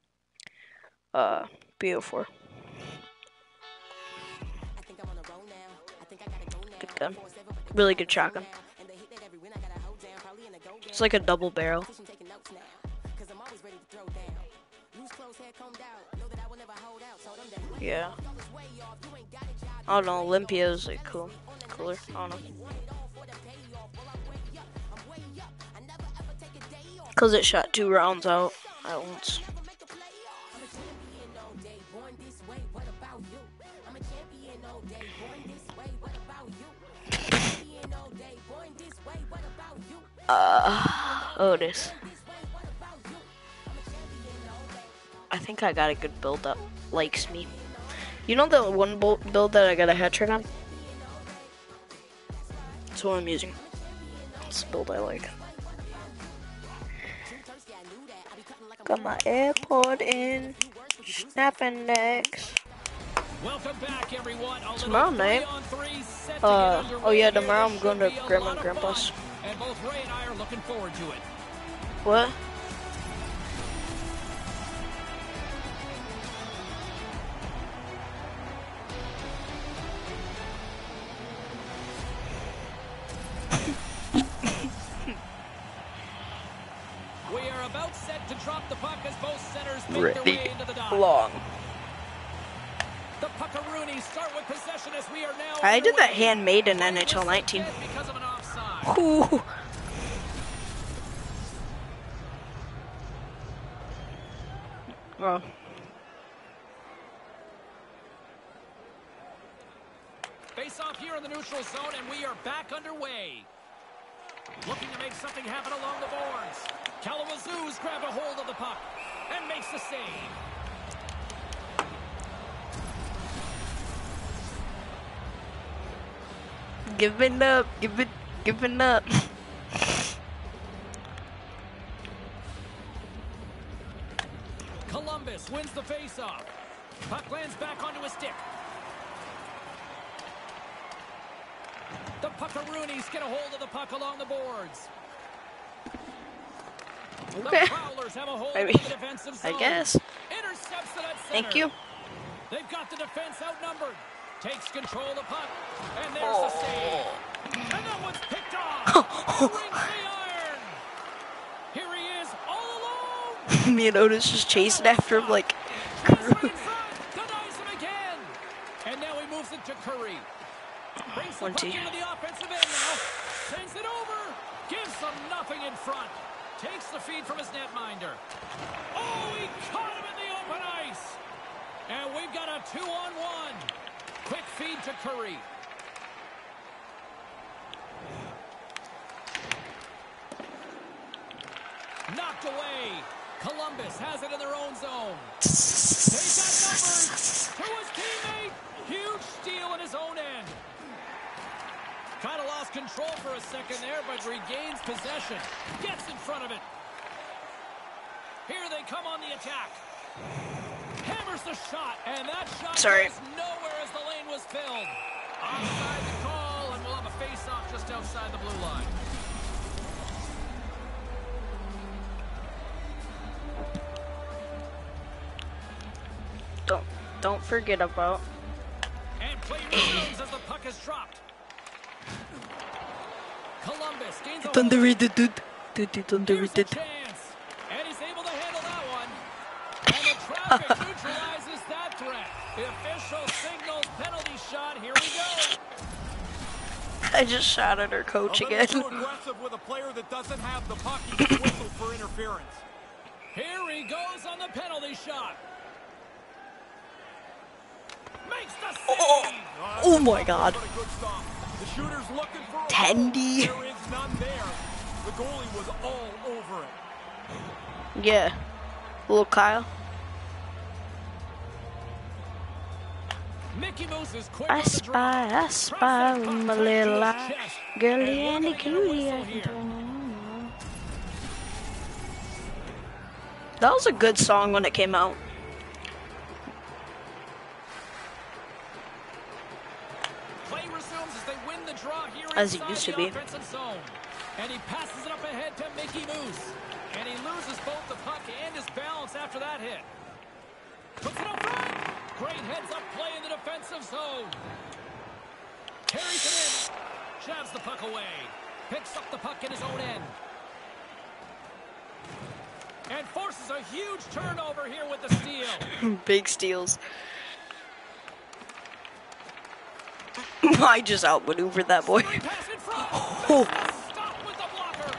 uh BO4. Good gun. Really good shotgun. It's like a double barrel. Yeah. I don't know, Olympia is like cool. Cooler. I don't know. Cause it shot two rounds out at once. Uh, Otis. I think I got a good build up. Likes me. You know the one build that I got a hat trick on? That's what I'm using. It's the build I like. Got my AirPod in. Snapping necks. Welcome back, everyone. Tomorrow night? three-on-three set to Uh, oh yeah, tomorrow I'm going to should be a Grandma and Grandpa's. Both Ray and I are looking forward to it. What? We are about set to drop the puck as both centers make their Ready. way into the dot. Long. The Puckaroonies start with possession as we are now I did that handmade in NHL whistle 19. dead because of an offside. Ooh. Oh. Face off here in the neutral zone, and we are back underway. Looking to make something happen along the boards. Kalamazoo's grabbed a hold of the puck and makes the save. Give it up. Give it. Give it up. Columbus wins the faceoff. Puck lands back onto his stick. The Puckaroonies get a hold of the puck along the boards. Okay. The Prowlers have a hold I of mean, the defensive I guess. Intercepts it at center. Thank you. They've got the defense outnumbered. Takes control of the puck. And there's the oh. save. And that one's picked off. (laughs) Rings. Here he is all alone. (laughs) Me and Otis just chasing after him like. He's right in (laughs) front. Denies him again. And now he moves it to Curry. Brings the One, puck two. into the offensive end now. Sends it over. Gives them nothing in front. Takes the feed from his netminder. Oh, he caught him in the open ice. And we've got a two-on-one. Quick feed to Curry. Knocked away. Columbus has it in their own zone. They've got numbers to his teammate. Huge steal in his own end. Kind of lost control for a second there, but regains possession. Gets in front of it. Here they come on the attack. Hammers the shot, and that shot Sorry. goes nowhere as the lane was filled. Offside the call, and we'll have a face-off just outside the blue line. Don't, don't forget about. And play resumes as the puck is dropped. Columbus gains a... Dude. Dude. (laughs) I just shot at her coach again. aggressive with a player that doesn't have the puck. He whistled for interference. Here he goes on the penalty shot. Makes the oh, oh, oh. save. Oh, that's oh a my god. but Yeah. Little stop. I spy. I spy with my puck right to little eye. Girly And the we're gonna get a cutie. I can turn it on. That was a good song when it came out. Play resumes as they win the draw here As it used to be. zone. And he passes it up ahead to Mickey Moose. And he loses both the puck and his balance after that hit. Great heads-up play in the defensive zone. Carries it in. Jabs the puck away. Picks up the puck in his own end. And forces a huge turnover here with the steal. (laughs) Big steals. (laughs) I just outmaneuvered that boy. Free pass in front. (laughs) Oh. Stop with the blocker.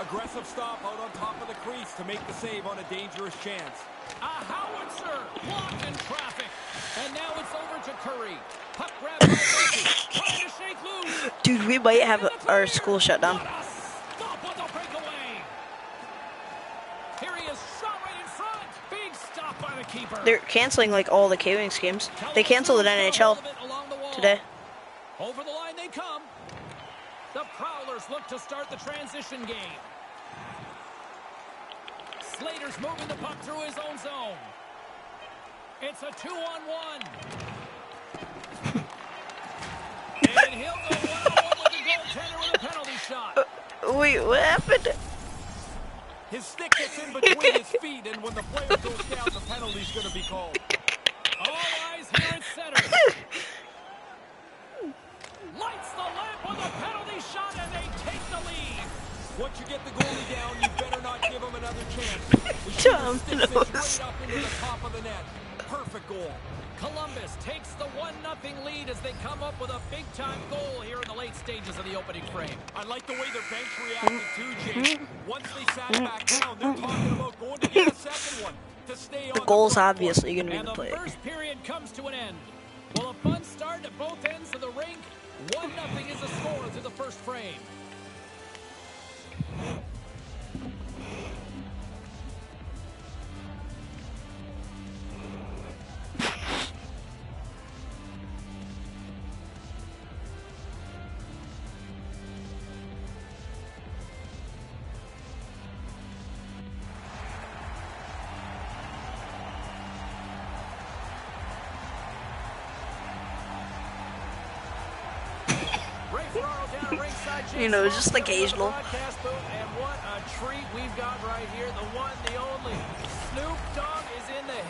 Aggressive stop out on top of the crease to make the save on a dangerous chance. A howitzer blocked in traffic. And now it's over to Curry. Puck grab by Trying to shake loose. Dude, we might have our school shut down. Stop on the breakaway. Here he is, shot right in front. Big stop by the keeper. They're canceling like all the K-Wings games. They canceled an NHL today. Over the line they come. The Prowlers look to start the transition game. Slater's moving the puck through his own zone. It's a two-on-one. (laughs) and he'll go one-on-one with the goaltender with a penalty shot. Uh, wait, what happened? His stick gets in between his feet, and when the player goes down, the penalty's going to be called. All eyes here at center. Lights the lamp on the penalty shot, and they take the lead. Once you get the goalie down, you better not give him another chance. The shooter sticks it straight up into the top of the net. Perfect goal. Columbus takes the 1-0 lead as they come up with a big-time goal here in the late stages of the opening frame. I like the way their bench reacted too, Jake. Once they sat back down, they're talking about going to get a second one to stay on The goal's front foot. obviously going to be And the the play. first period comes to an end. Well, a fun start at both ends of the rink. 1-0 is the score to the first frame.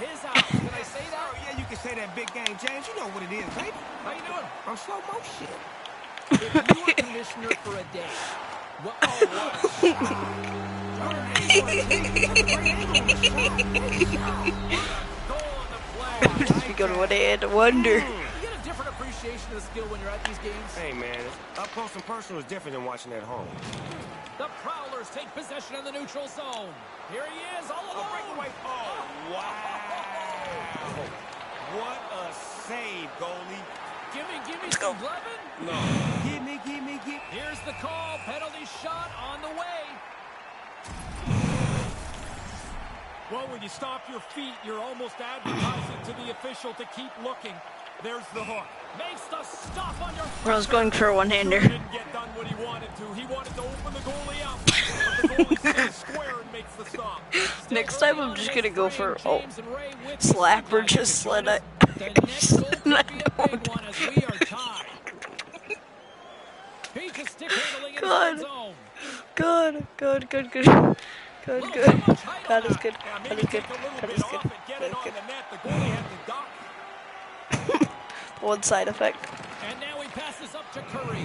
His house. Can I say that? Oh, yeah, you can say that big game, James. You know what it is, baby. How you doing? I'm slow motion. If you were commissioner for a day, what, oh, what? (laughs) Goal on the play. Just be going one hand wonder. Hmm. Appreciation of the skill when you're at these games. Hey, man, up close and personal is different than watching at home. The Prowlers take possession of the neutral zone. Here he is, all A alone. breakaway. (laughs) Oh, wow. What a save, goalie. Gimme, gimme some Glevin. No. Give me, give me, gimme. Here's the call. Penalty shot on the way. Well, when you stop your feet, you're almost advertising to the official to keep looking. There's the hook. Makes the stop on your Bro's going for a one-hander. Didn't get done what he wanted to. He wanted to open the goalie up. But the goalie (laughs) stays square and makes the stop. Still Next time I'm just gonna go for, oh, James and Ray with the slap or just let it- us. The next goal could be let a it big one as we are tied. Peak is stick handling in his God. Good, good, good, good. Good, good. God is good. God is good. take a little God is good. God is good. the net. The goalie had to duck. One side effect. And now he passes up to Curry.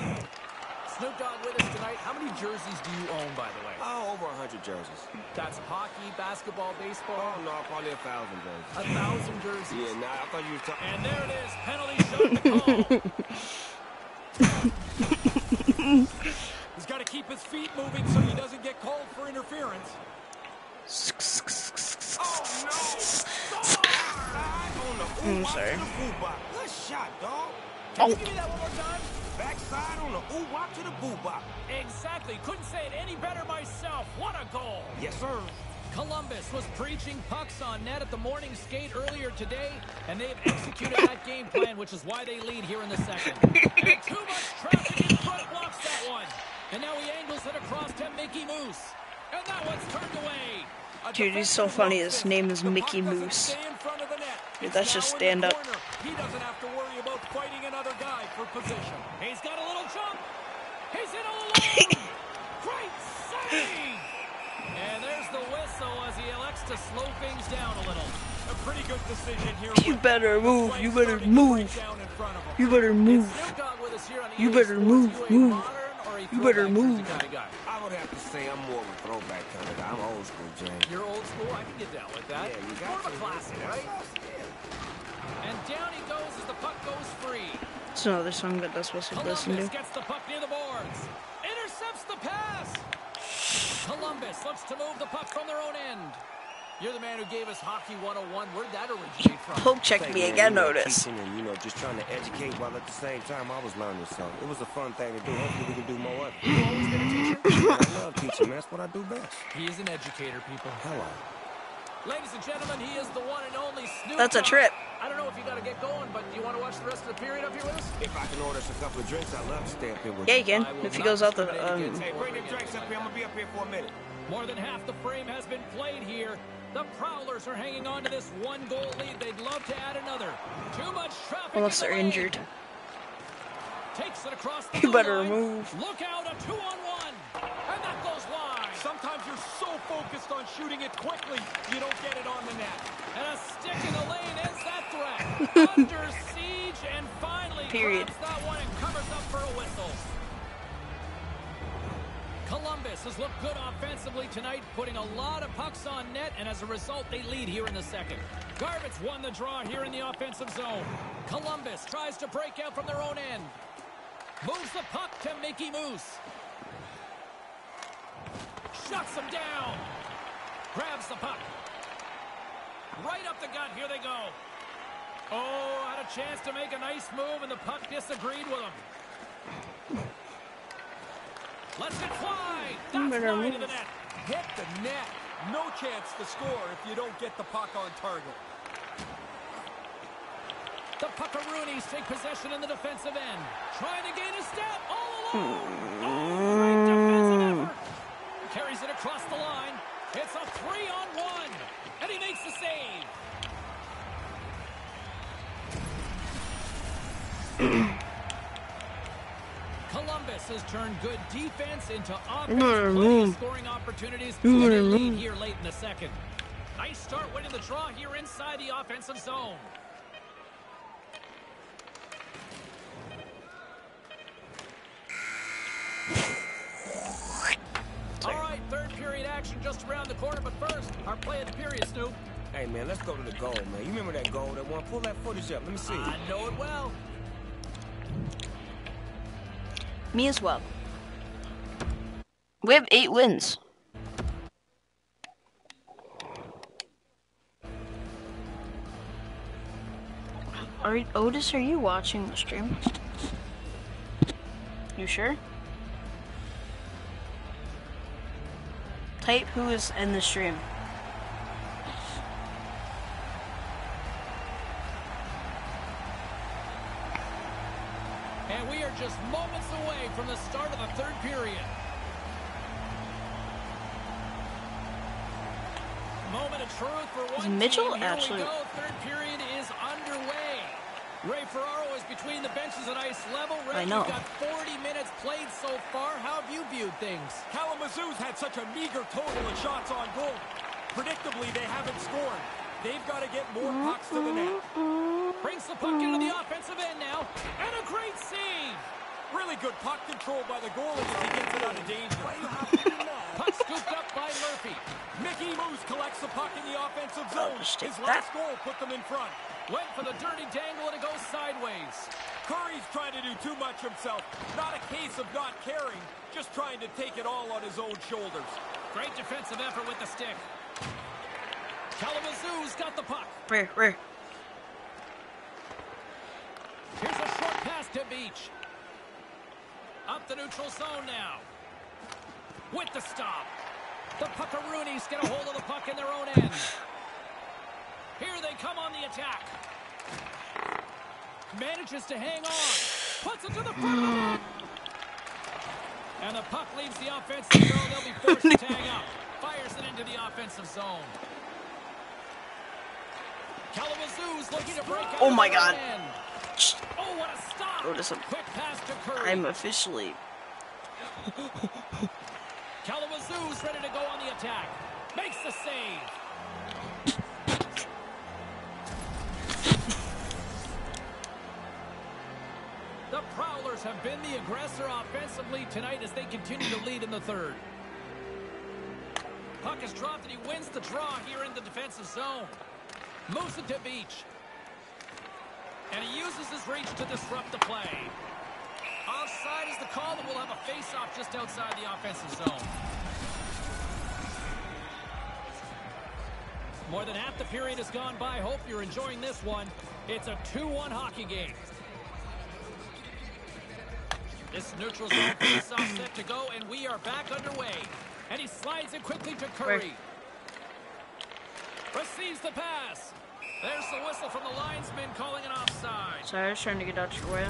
Snoop Dogg with us tonight. How many jerseys do you own, by the way? Oh, over 100 jerseys. That's hockey, basketball, baseball. Oh, no, probably a thousand jerseys. A thousand jerseys. Yeah, nah, I thought you were talking. And there it is. Penalty shot to call. (laughs) He's got to keep his feet moving so he doesn't get called for interference. (laughs) Oh, no! Side I'm sorry. To the boo bop. Good shot, dog. Can you give me that one more time? Backside on the ooh wop to the boo bop. Exactly. Couldn't say it any better myself. What a goal. Yes, sir. Columbus was preaching pucks on net at the morning skate earlier today, and they've executed that game plan, which is why they lead here in the second. (laughs) And too much traffic in front blocks that one. And now he angles it across to Mickey Moose. And that one's turned away. A Dude, he's so funny. His name is Mickey Moose. stay in front of the net. Dude, that's just stand up. He doesn't have to worry about fighting another guy for position. He's got a little jump. He's in all alone. (laughs) Great save. And there's the whistle as he elects to slow things down a little. A pretty good decision here. You better move. You better starting to break move. down in front of him. You better move. Snoop Dogg with us here on You better move, You a move. modern or a You better move. kind of guy? I would have to say I'm more another song that that's supposed to listen Columbus to. gets the puck near the boards. Intercepts the pass. Columbus looks to move the puck from their own end. You're the man who gave us Hockey 101. Where'd that originate from? Poke check me man, again, you know, notice. Teaching and, you know, just trying to educate while at the same time I was learning something. It was a fun thing to do. Hopefully we can do more of it. You always been a teacher? I love teaching, man. That's what I do best. He is an educator, people. Hello. Ladies and gentlemen, he is the one and only Snoop That's a trip. I don't know if you got to get going, but do you want to watch the rest of the period up here with us? If I can order us a couple of drinks, I'd love to stay up here with Yeah, you. you can. I If he goes out the um, Hey, bring them drinks up here. I'm going to be up here for a minute. More than half the frame has been played here. The Prowlers are hanging on to this one goal lead. They'd love to add another. Too much traffic. unless in the they're lane. injured. Takes it across (laughs) the You better line. move. Look out, a two-on-one, and that goes wide. Sometimes you're so focused on shooting it quickly, you don't get it on the net. And a stick in the lane ends that threat. (laughs) Under siege, and finally Period. that one and covers up for a whistle. Columbus has looked good offensively tonight, putting a lot of pucks on net, and as a result, they lead here in the second. Garbage won the draw here in the offensive zone. Columbus tries to break out from their own end. Moves the puck to Mickey Moose. Shuts him down. Grabs the puck. Right up the gut. Here they go. Oh, had a chance to make a nice move, and the puck disagreed with him. Lets it fly. Oh That's better wide of the net. Hit the net. No chance to score if you don't get the puck on target. The Puckaroonies take possession in the defensive end. Trying to gain a step all alone. Oh, great defensive effort. Carries it across the line. It's a three-on-one. And he makes the save. (clears throat) Columbus has turned good defense into offense. better Plenty of move. scoring opportunities. Lead here late in the second. Nice start winning the draw here inside the offensive zone. All right, third period action just around the corner, but first, our play of the period, Snoop. Hey, man, let's go to the goal, man. You remember that goal, that one? Pull that footage up. Let me see. I know it well. Me as well. We have eight wins. Are Otis? Are you watching the stream? You sure? Type who is in the stream. And we are just moments away from the start of the third period. Moment of truth for one Is Mitchell team. Actually- we go. Third period is underway. Ray Ferraro is between the benches at ice level. Ray, I know. You've got 40 minutes played so far. How have you viewed things? Kalamazoo's had such a meager total of shots on goal. Predictably, they haven't scored. They've got to get more pucks to the net. Brings the puck into the offensive end now. And a great save. Really good puck control by the goalie as he gets it out of danger. Puck scooped up by Murphy. Mickey Moose collects the puck in the offensive zone. His last goal put them in front. Went for the dirty dangle and it goes sideways. Curry's trying to do too much himself. Not a case of not caring, just trying to take it all on his own shoulders. Great defensive effort with the stick. Kalamazoo's got the puck. Where, where? Here's a short pass to Beach. Up the neutral zone now. With the stop. The Puckaroonies get a hold of the puck in their own end. Here they come on the attack. Manages to hang on. Puts it to the front of the net. And the puck leaves the offensive zone. They'll be forced to tag up. Fires it into the offensive zone. Kalamazoo's looking to break out Oh my God. end. Oh, what a stop! To some- Quick pass to Curry. I'm officially. (laughs) Kalamazoo's ready to go on the attack. Makes the save. Prowlers have been the aggressor offensively tonight as they continue to lead in the third. Puck is dropped and he wins the draw here in the defensive zone. Moves it to Beach. And he uses his reach to disrupt the play. Offside is the call, and we'll have a face-off just outside the offensive zone. More than half the period has gone by. Hope you're enjoying this one. It's a 2-1 hockey game. This neutral zone face-off set to go, and we are back underway. And he slides it quickly to Curry. Receives the pass. There's the whistle from the linesman calling an offside. Sorry, I was trying to get out your way.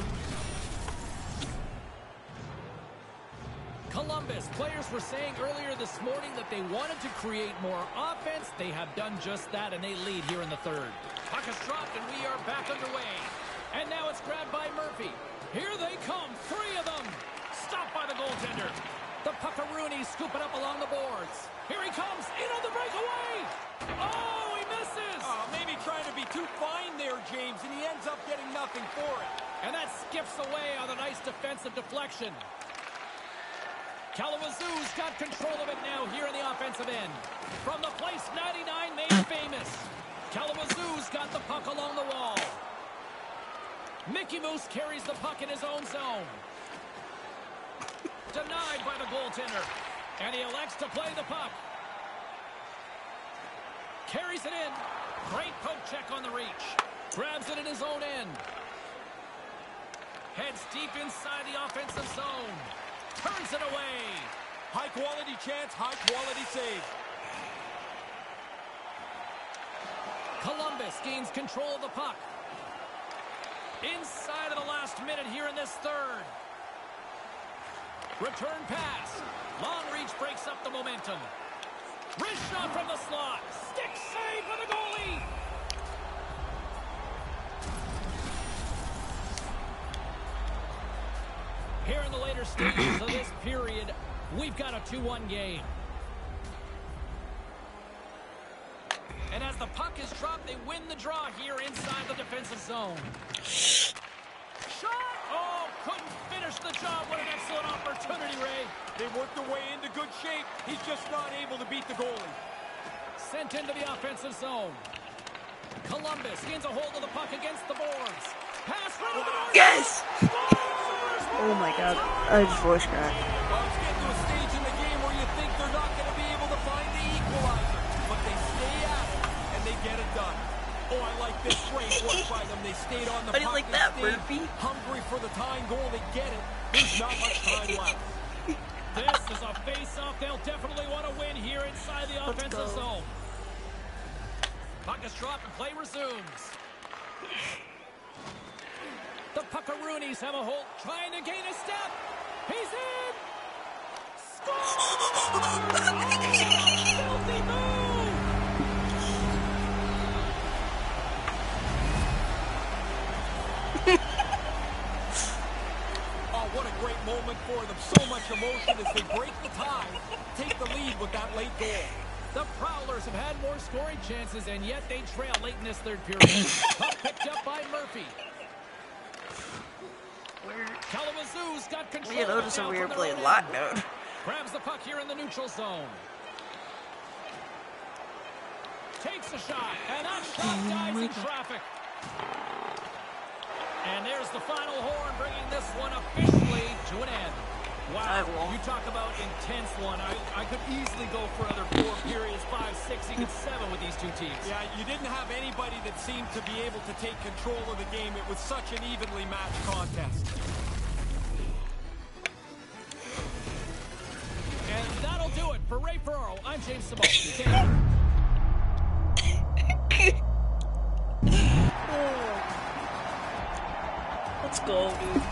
Columbus players were saying earlier this morning that they wanted to create more offense. They have done just that, and they lead here in the third. Puck is dropped, and we are back underway. And now it's grabbed by Murphy. Here they come, three of them. Stopped by the goaltender. The Puckaroonies scoop it up along the boards. Here he comes, in on the breakaway. Oh, he misses. Uh, maybe trying to be too fine there, James, and he ends up getting nothing for it. And that skips away on a nice defensive deflection. Kalamazoo's got control of it now here in the offensive end. From the place 99 made famous. Kalamazoo's got the puck along the wall. Mickey Moose carries the puck in his own zone. Denied by the goaltender. And he elects to play the puck. Carries it in. Great poke check on the reach. Grabs it in his own end. Heads deep inside the offensive zone. Turns it away. High quality chance, high quality save. Columbus gains control of the puck. Inside of the last minute here in this third. Return pass. Long reach breaks up the momentum. Wrist shot from the slot. Stick save for the goalie. Here in the later stages of this period, we've got a 2-1 game. They win the draw here inside the defensive zone. Shot! Oh, couldn't finish the job. What an excellent opportunity, Ray. They worked their way into good shape. He's just not able to beat the goalie. Sent into the offensive zone. Columbus gains a hold of the puck against the boards. Pass right over the Yes! Oh my god. I just voice cracked. Like this great (laughs) work by them. They stayed on the How do you like that, Murphy? Hungry for the tying goal. They get it. There's not much time left. (laughs) This is a face-off they'll definitely want to win here inside the Let's offensive go. zone. Puck is dropped and play resumes. The Puckaroonies have a hold, trying to gain a step. He's in! Score! (laughs) Oh, what a great moment. So much emotion as they break the tie, take the lead with that late goal. The Prowlers have had more scoring chances, and yet they trail late in this third period. (laughs) Puck picked up by Murphy. Kalamazoo's got control. You of it notice now we were playing lot mode. Grabs the puck here in the neutral zone. Takes a shot, and that shot dies in traffic. And there's the final horn, bringing this one officially to an end. I Wow, won't. you talk about intense one. I, I could easily go for another four periods, five, six, even (laughs) seven with these two teams. Yeah, you didn't have anybody that seemed to be able to take control of the game. It was such an evenly matched contest. And that'll do it for Ray Ferraro. I'm James Cybulski. Thank you. (laughs) Let's go, dude.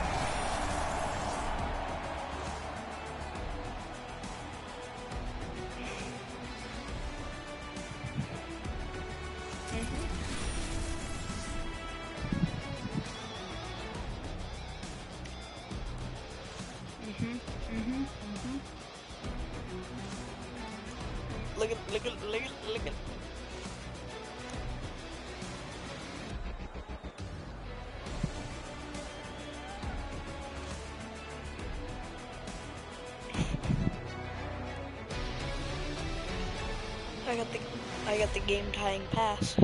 I got the game tying pass.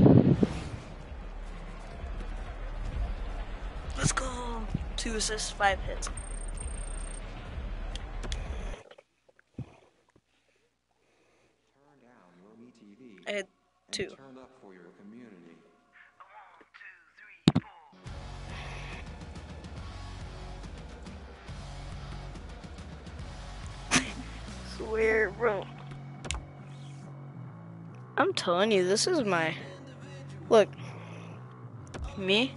Let's go. Two assists, five hits. Telling you, this is my. Look. Me?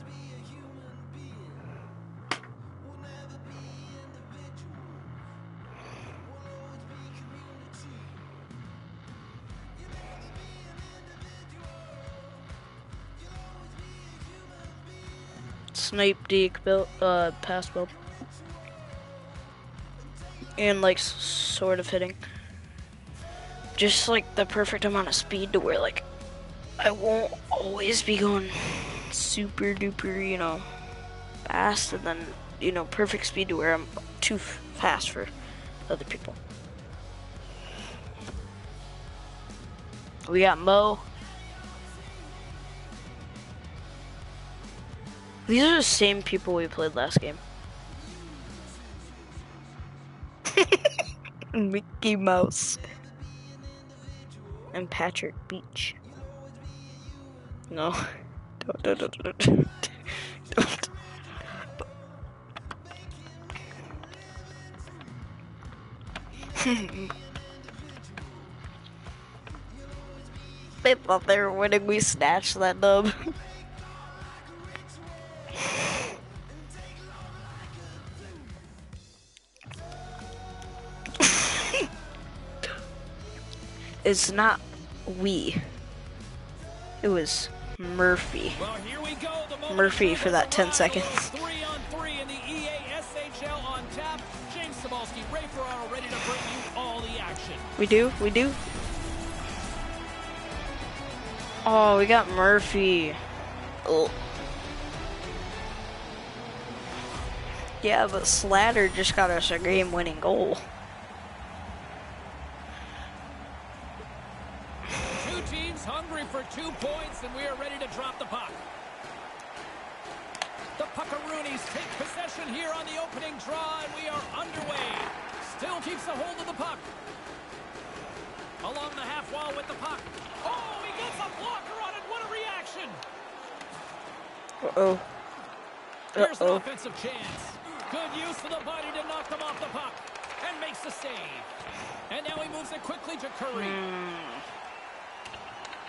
Snipe deke build, uh, pass build. And like sort of hitting. Just like the perfect amount of speed to where like I won't always be going super duper, you know, fast and then, you know, perfect speed to where I'm too fast for other people. We got Mo. These are the same people we played last game. (laughs) Mickey Mouse. And Patrick Beach. No. (laughs) Don't, don't, don't, don't, don't. (laughs) they were winning, we snatched that dub. (laughs) it's not we. It was Murphy. Well, here we go. The Murphy for that 10 seconds. Three on three in the E EA SHL on tap. James Cybulski, Ray Ferraro ready to bring you all the action. We do? We do? Oh, we got Murphy. Oh. Yeah, but Slatter just got us a game winning goal. Two teams hungry for two points, and we are ready to drop the puck. The Puckaroonies take possession here on the opening draw, and we are underway. Still keeps a hold of the puck. Along the half wall with the puck. Oh, he gets a blocker on it. What a reaction. Uh oh. Uh Here's an oh. offensive chance. Good use of the body to knock them off the puck. And makes the save. And now he moves it quickly to Curry. Hmm.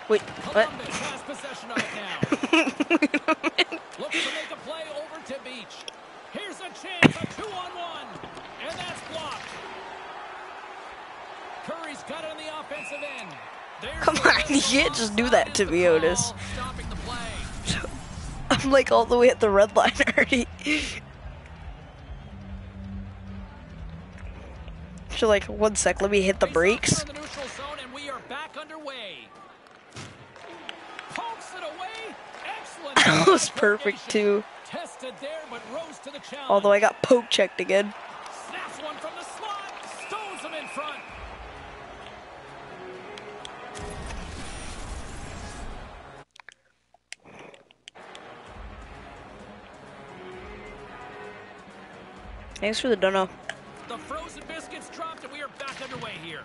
Wait, what? Columbus has possession of now. (laughs) Looks to make a play over to Beach. Here's a chance, a two-on-one. And that's blocked. Curry's got it on the offensive end. There's Come on, (laughs) you can't just do that to me, Otis. call, Stopping the play. (laughs) I'm like all the way at the red line already. So like, one sec, let me hit the brakes. in the neutral zone, and we are back back underway. Pokes it away. Excellent. That (laughs) was perfect too. Tested there, but rose to the challenge. Although I got poke checked again. Snaps one the slot. Stones him. Thanks for the dono. The frozen biscuits dropped, and we are back underway here.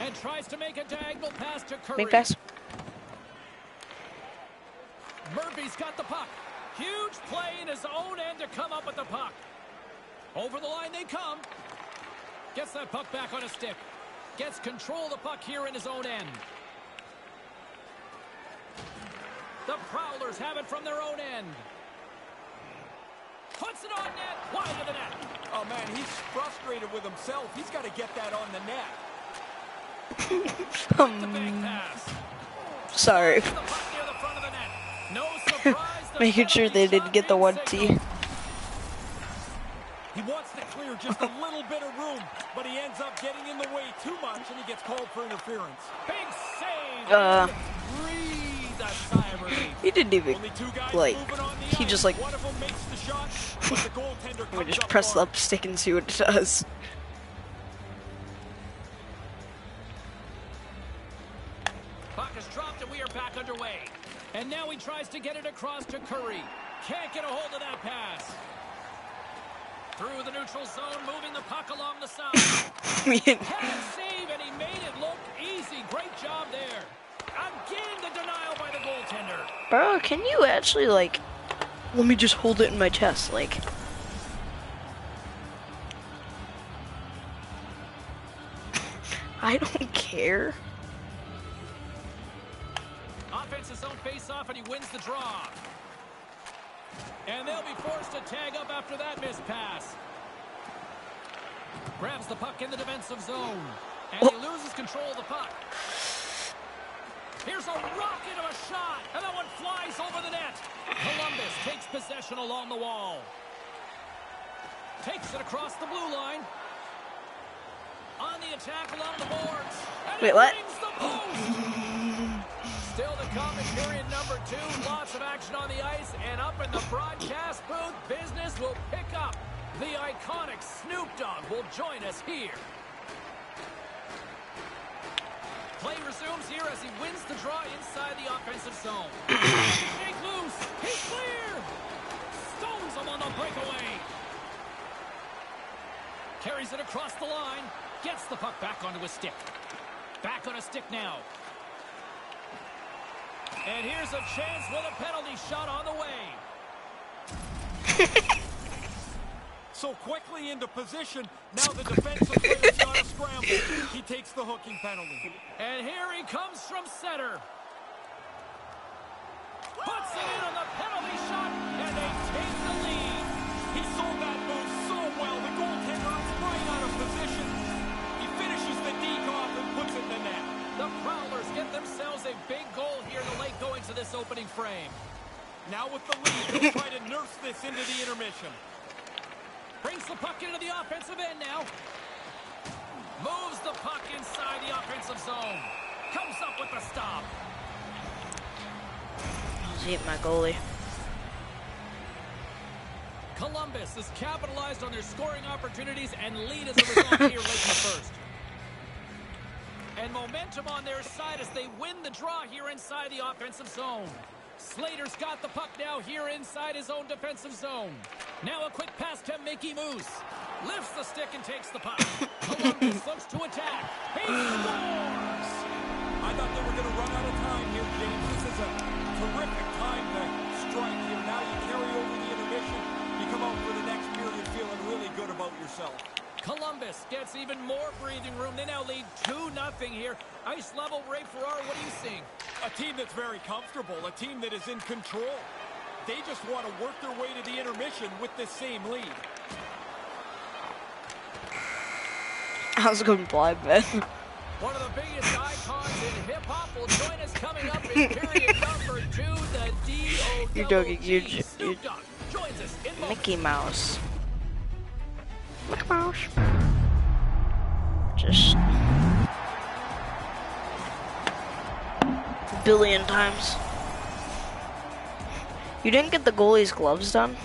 And tries to make a diagonal pass to Curry. Make pass. Murphy's got the puck. Huge play in his own end to come up with the puck. Over the line they come. Gets that puck back on a stick. Gets control of the puck here in his own end. The Prowlers have it from their own end. Puts it on net. Wide of the net. Oh, man, he's frustrated with himself. He's got to get that on the net. (laughs) The big pass. Sorry. Making sure they didn't get the one T. He wants to clear just a little bit of room, but he ends up getting in the way too much, and he gets called for interference. Big save. Uh. Breathe a sigh of relief. He didn't even like. moving on the He just like. One of them makes the shot, but the goaltender (laughs) Let me just press up stick and see what it does. Across to Curry. Can't get a hold of that pass. Through the neutral zone, moving the puck along the side. (coughs) Save and he made it look easy. Great job there. Again, the denial by the goaltender. Bro, can you actually like? Let me just hold it in my chest, like. (laughs) I don't care. Offensive zone face-off and he wins the draw. And they'll be forced to tag up after that missed pass. Grabs the puck in the defensive zone. And he loses control of the puck. Here's a rocket of a shot. And that one flies over the net. Columbus takes possession along the wall. Takes it across the blue line. On the attack along the boards. And Wait, it what? Still to come in period number two. Lots of action on the ice. And up in the broadcast booth, business will pick up. The iconic Snoop Dogg will join us here. Play resumes here as he wins the draw inside the offensive zone. (coughs) Shake loose. He's clear. Stones him on the breakaway. Carries it across the line. Gets the puck back onto his stick. Back on a stick now. And here's a chance with a penalty shot on the way. (laughs) So quickly into position, now the defensive player's got to scramble. He takes the hooking penalty. And here he comes from center. Puts it in on the penalty shot, and they take the lead. He sold themselves a big goal here in the late going to this opening frame. Now with the lead, they'll (laughs) try to nurse this into the intermission. Brings the puck into the offensive end now. Moves the puck inside the offensive zone. Comes up with the stop. He's eating my goalie. Columbus has capitalized on their scoring opportunities and lead as a result here late in the first. And momentum on their side as they win the draw here inside the offensive zone. Slater's got the puck now here inside his own defensive zone. Now a quick pass to Mickey Moose. Lifts the stick and takes the puck. Columbus (laughs) looks to attack. He scores! I thought they were going to run out of time here, James. This is a terrific time to strike here. Now you carry over the intermission. You come out for the next period feeling really good about yourself. Columbus gets even more breathing room. They now lead 2-0 here. Ice level, Ray Ferraro, what are you seeing? A team that's very comfortable, a team that is in control. They just want to work their way to the intermission with this same lead. How's it going blind, man. One of the biggest (laughs) icons in hip-hop will join us coming up in (laughs) period number two, the D.O. You're joking, you're j- you're- Just. billion times. You didn't get the goalie's gloves done?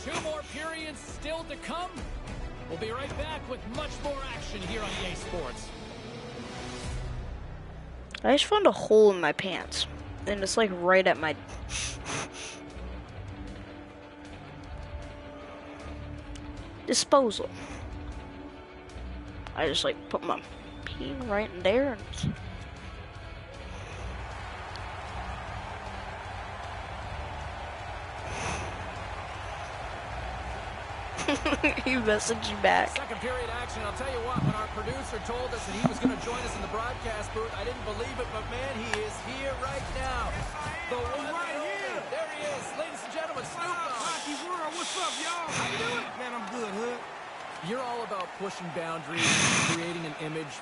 Two more periods still to come. We'll be right back with much more action here on EA Sports. I just found a hole in my pants. And it's like right at my disposal. I just like put my pee right in there and (laughs) he messaged back. Second period action. I'll tell you what, when our producer told us that he was going to join us in the broadcast booth, I didn't believe it, but man, he is here right now. The one right and only. here. There he is. Ladies and gentlemen, Snoop Dogg. Hockey world, what's up, y'all? How you doing? Man, I'm good, Hood. You're all about pushing boundaries, creating an image.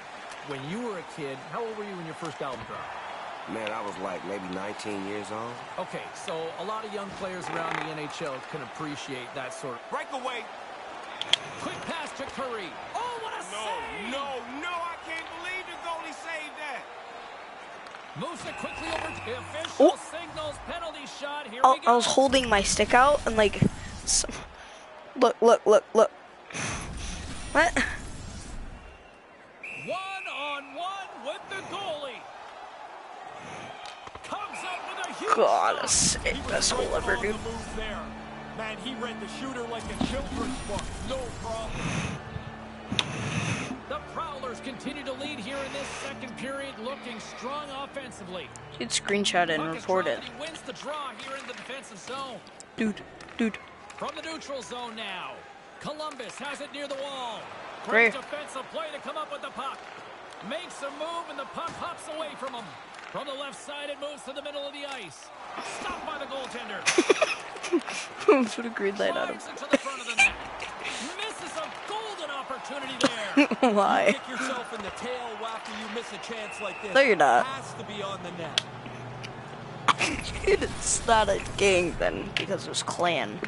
When you were a kid, how old were you when your first album dropped? Man, I was like maybe 19 years old. Okay, so a lot of young players around the NHL can appreciate that sort of... Breakaway. Quick pass to Curry. Oh, what a save! no, no, I can't believe the goalie saved that. Moves it quickly over to the official. Oh. Signals penalty shot. Here I, we go. I was holding my stick out and like, some, look, look, look, look. What? One on one with the goalie. Comes up with a huge God, shot. that's He it. was Best hole ever, dude. the move there. Man, he read the shooter like a children's book. No problem. The Prowlers continue to lead here in this second period, looking strong offensively. You'd screenshot it and report it. wins the draw here in the defensive zone. Dude, dude. From the neutral zone now. Columbus has it near the wall. Great. Great defensive play to come up with the puck. Makes a move and the puck hops away from him. From the left side, it moves to the middle of the ice. Stopped by the goaltender. (laughs) Put a green light on him. Drives into the front of the net. Misses a golden opportunity there. (laughs) Why? Kick yourself in the tail after you miss a chance like this. No, you're not. Has to be on the net. (laughs) it's not a gang then because it was clan.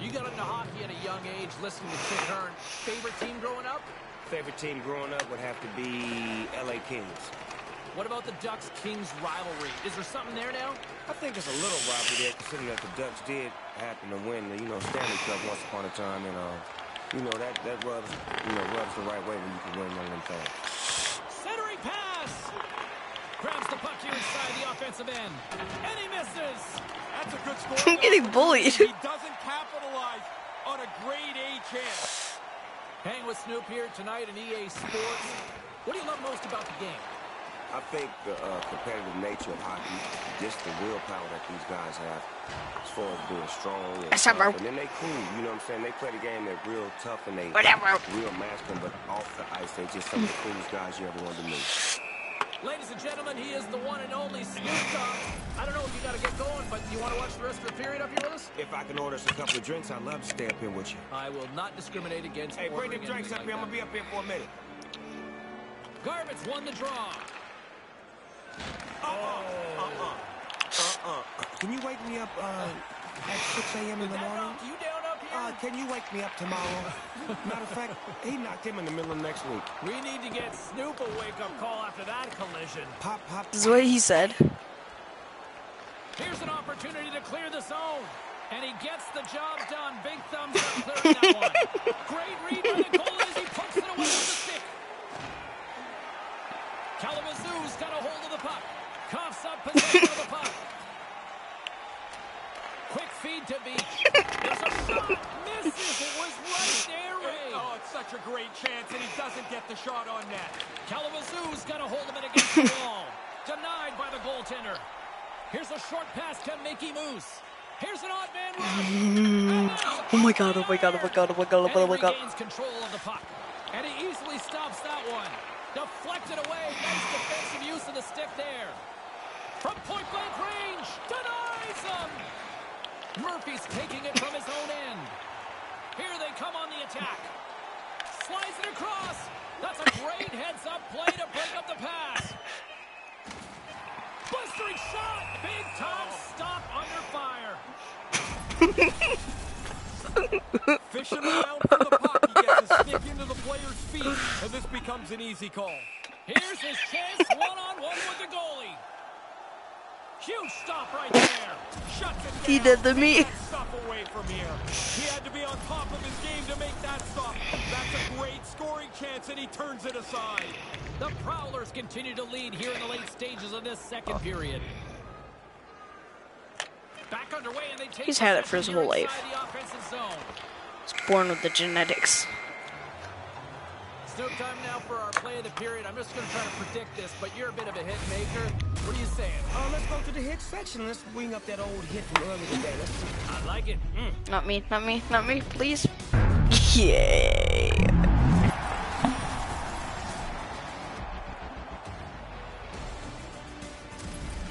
You got into hockey at a young age, listening to Chick Hearn. Favorite team growing up? Favorite team growing up would have to be LA Kings. What about the Ducks Kings rivalry? Is there something there now? I think it's a little rivalry there, considering that the Ducks did happen to win the, you know, Stanley Cup once upon a time, and uh, you know that that rubs, you know, rubs the right way when you can win one of them things. Centering pass. Grabs the puck here inside the offensive end. And he misses. That's a good score. I'm getting bullied. He doesn't capitalize on a grade A chance. Hang with Snoop here tonight in EA Sports. What do you love most about the game? I think the uh, competitive nature of hockey, just the willpower that these guys have, as far as being strong and tough, and then they cool. You know what I'm saying? They play the game. They're real tough and they Whatever. real masculine, but off the ice, they just some of the coolest guys you ever wanted to meet. Ladies and gentlemen, he is the one and only Snoop Dogg. I don't know if you got to get going, but do you want to watch the rest of the period up here with us? If I can order us a couple of drinks, I'd love to stay up here with you. I will not discriminate against Hey, bring them drinks up anything here. I'm gonna be up here for a minute. that. Garbage won the draw. Uh-uh. Uh-uh. Can you wake me up uh, at 6 a.m. in the That morning? Uh, can you wake me up tomorrow? Matter of fact, he knocked him in the middle of next week. we need to get Snoop a wake-up call after that collision. Pop, pop. This is what he said. Here's an opportunity to clear the zone. And he gets the job done. Big thumbs up clearing that one. (laughs) Great read by the goalie as he pokes it away with the stick. Kalamazoo's got a hold of the puck. Coughs up possession of the puck. Quick feed to Beach. (laughs) There's a shot. Misses. It was right there, oh, Ray. Oh, it's such a great chance, and he doesn't get the shot on net. Kalamazoo's got a hold of it against the (laughs) wall. Denied by the goaltender. Here's a short pass to Mickey Moose. Here's an odd man run. (gasps) Oh my god, oh my god, oh my god, oh my god, oh my god. Oh and he regains control of the puck. And he easily stops that one. Deflected away. Nice defensive use of the stick there. From point blank range. Denies him. Murphy's taking it from his own end. Here they come on the attack. Slides it across. That's a great heads-up play to break up the pass. Blistering shot. Big time stop under fire. (laughs) Fishing around for the puck. He gets a stick into the player's feet, and this becomes an easy call. Here's his chance, one-on-one with the goalie. Huge stop right there. Shuts it down. He did the me. Stop away from here. He had to be on top of his game to make that stop. That's a great scoring chance, and he turns it aside. The Prowlers continue to lead here in the late stages of this second period. Back underway, and they take He's had it for his whole life. inside the offensive zone. He's born with the genetics. It's no time now for our play of the period. I'm just going to try to predict this, but you're a bit of a hit maker. What are you saying? Uh, let's go to the hit section. Let's bring up that old hit from earlier today. Let's see. I like it. Mm. Not me, not me, not me, please. Yay.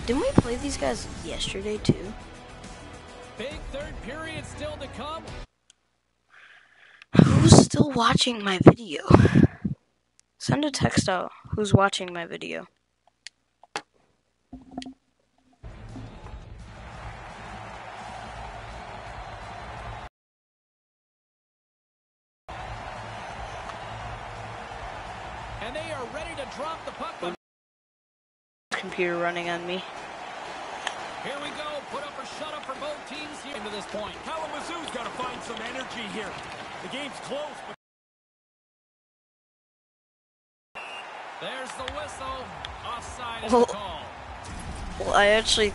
Didn't we play these guys yesterday too? Big third period still to come. Who's still watching my video? Send a text out who's watching my video. And they are ready to drop the puck. Computer running on me. Here we go. Put up or shut up for both teams here to this point. Kalamazoo's got to find some energy here. The game's close, but There's the whistle. Offside Well- the call. Well, I actually,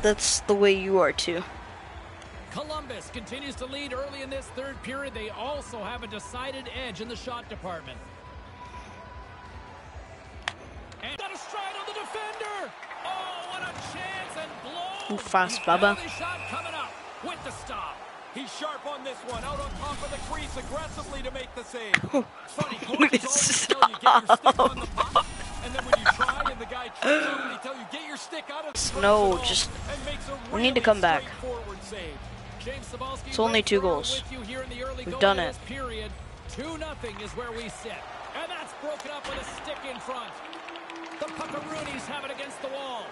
that's the way you are too. Columbus continues to lead early in this third period. They also have a decided edge in the shot department. And got a stride on the defender. Oh, what a chance and blow. Ooh, fast, Bubba. Shot coming up with the stop. He's sharp on this one. Out on top of the crease aggressively to make the save. (laughs) Funny, at always tell you get your stick on the puck, (laughs) and then when you try and the guy trips up, they tell you get your stick out of the No, just- and makes a we need to come back. James It's only two goals. here in the early We've done it. Period. Two nothing is where we sit, and that's broken up with a stick in front. The Puckaroonies have it against the wall.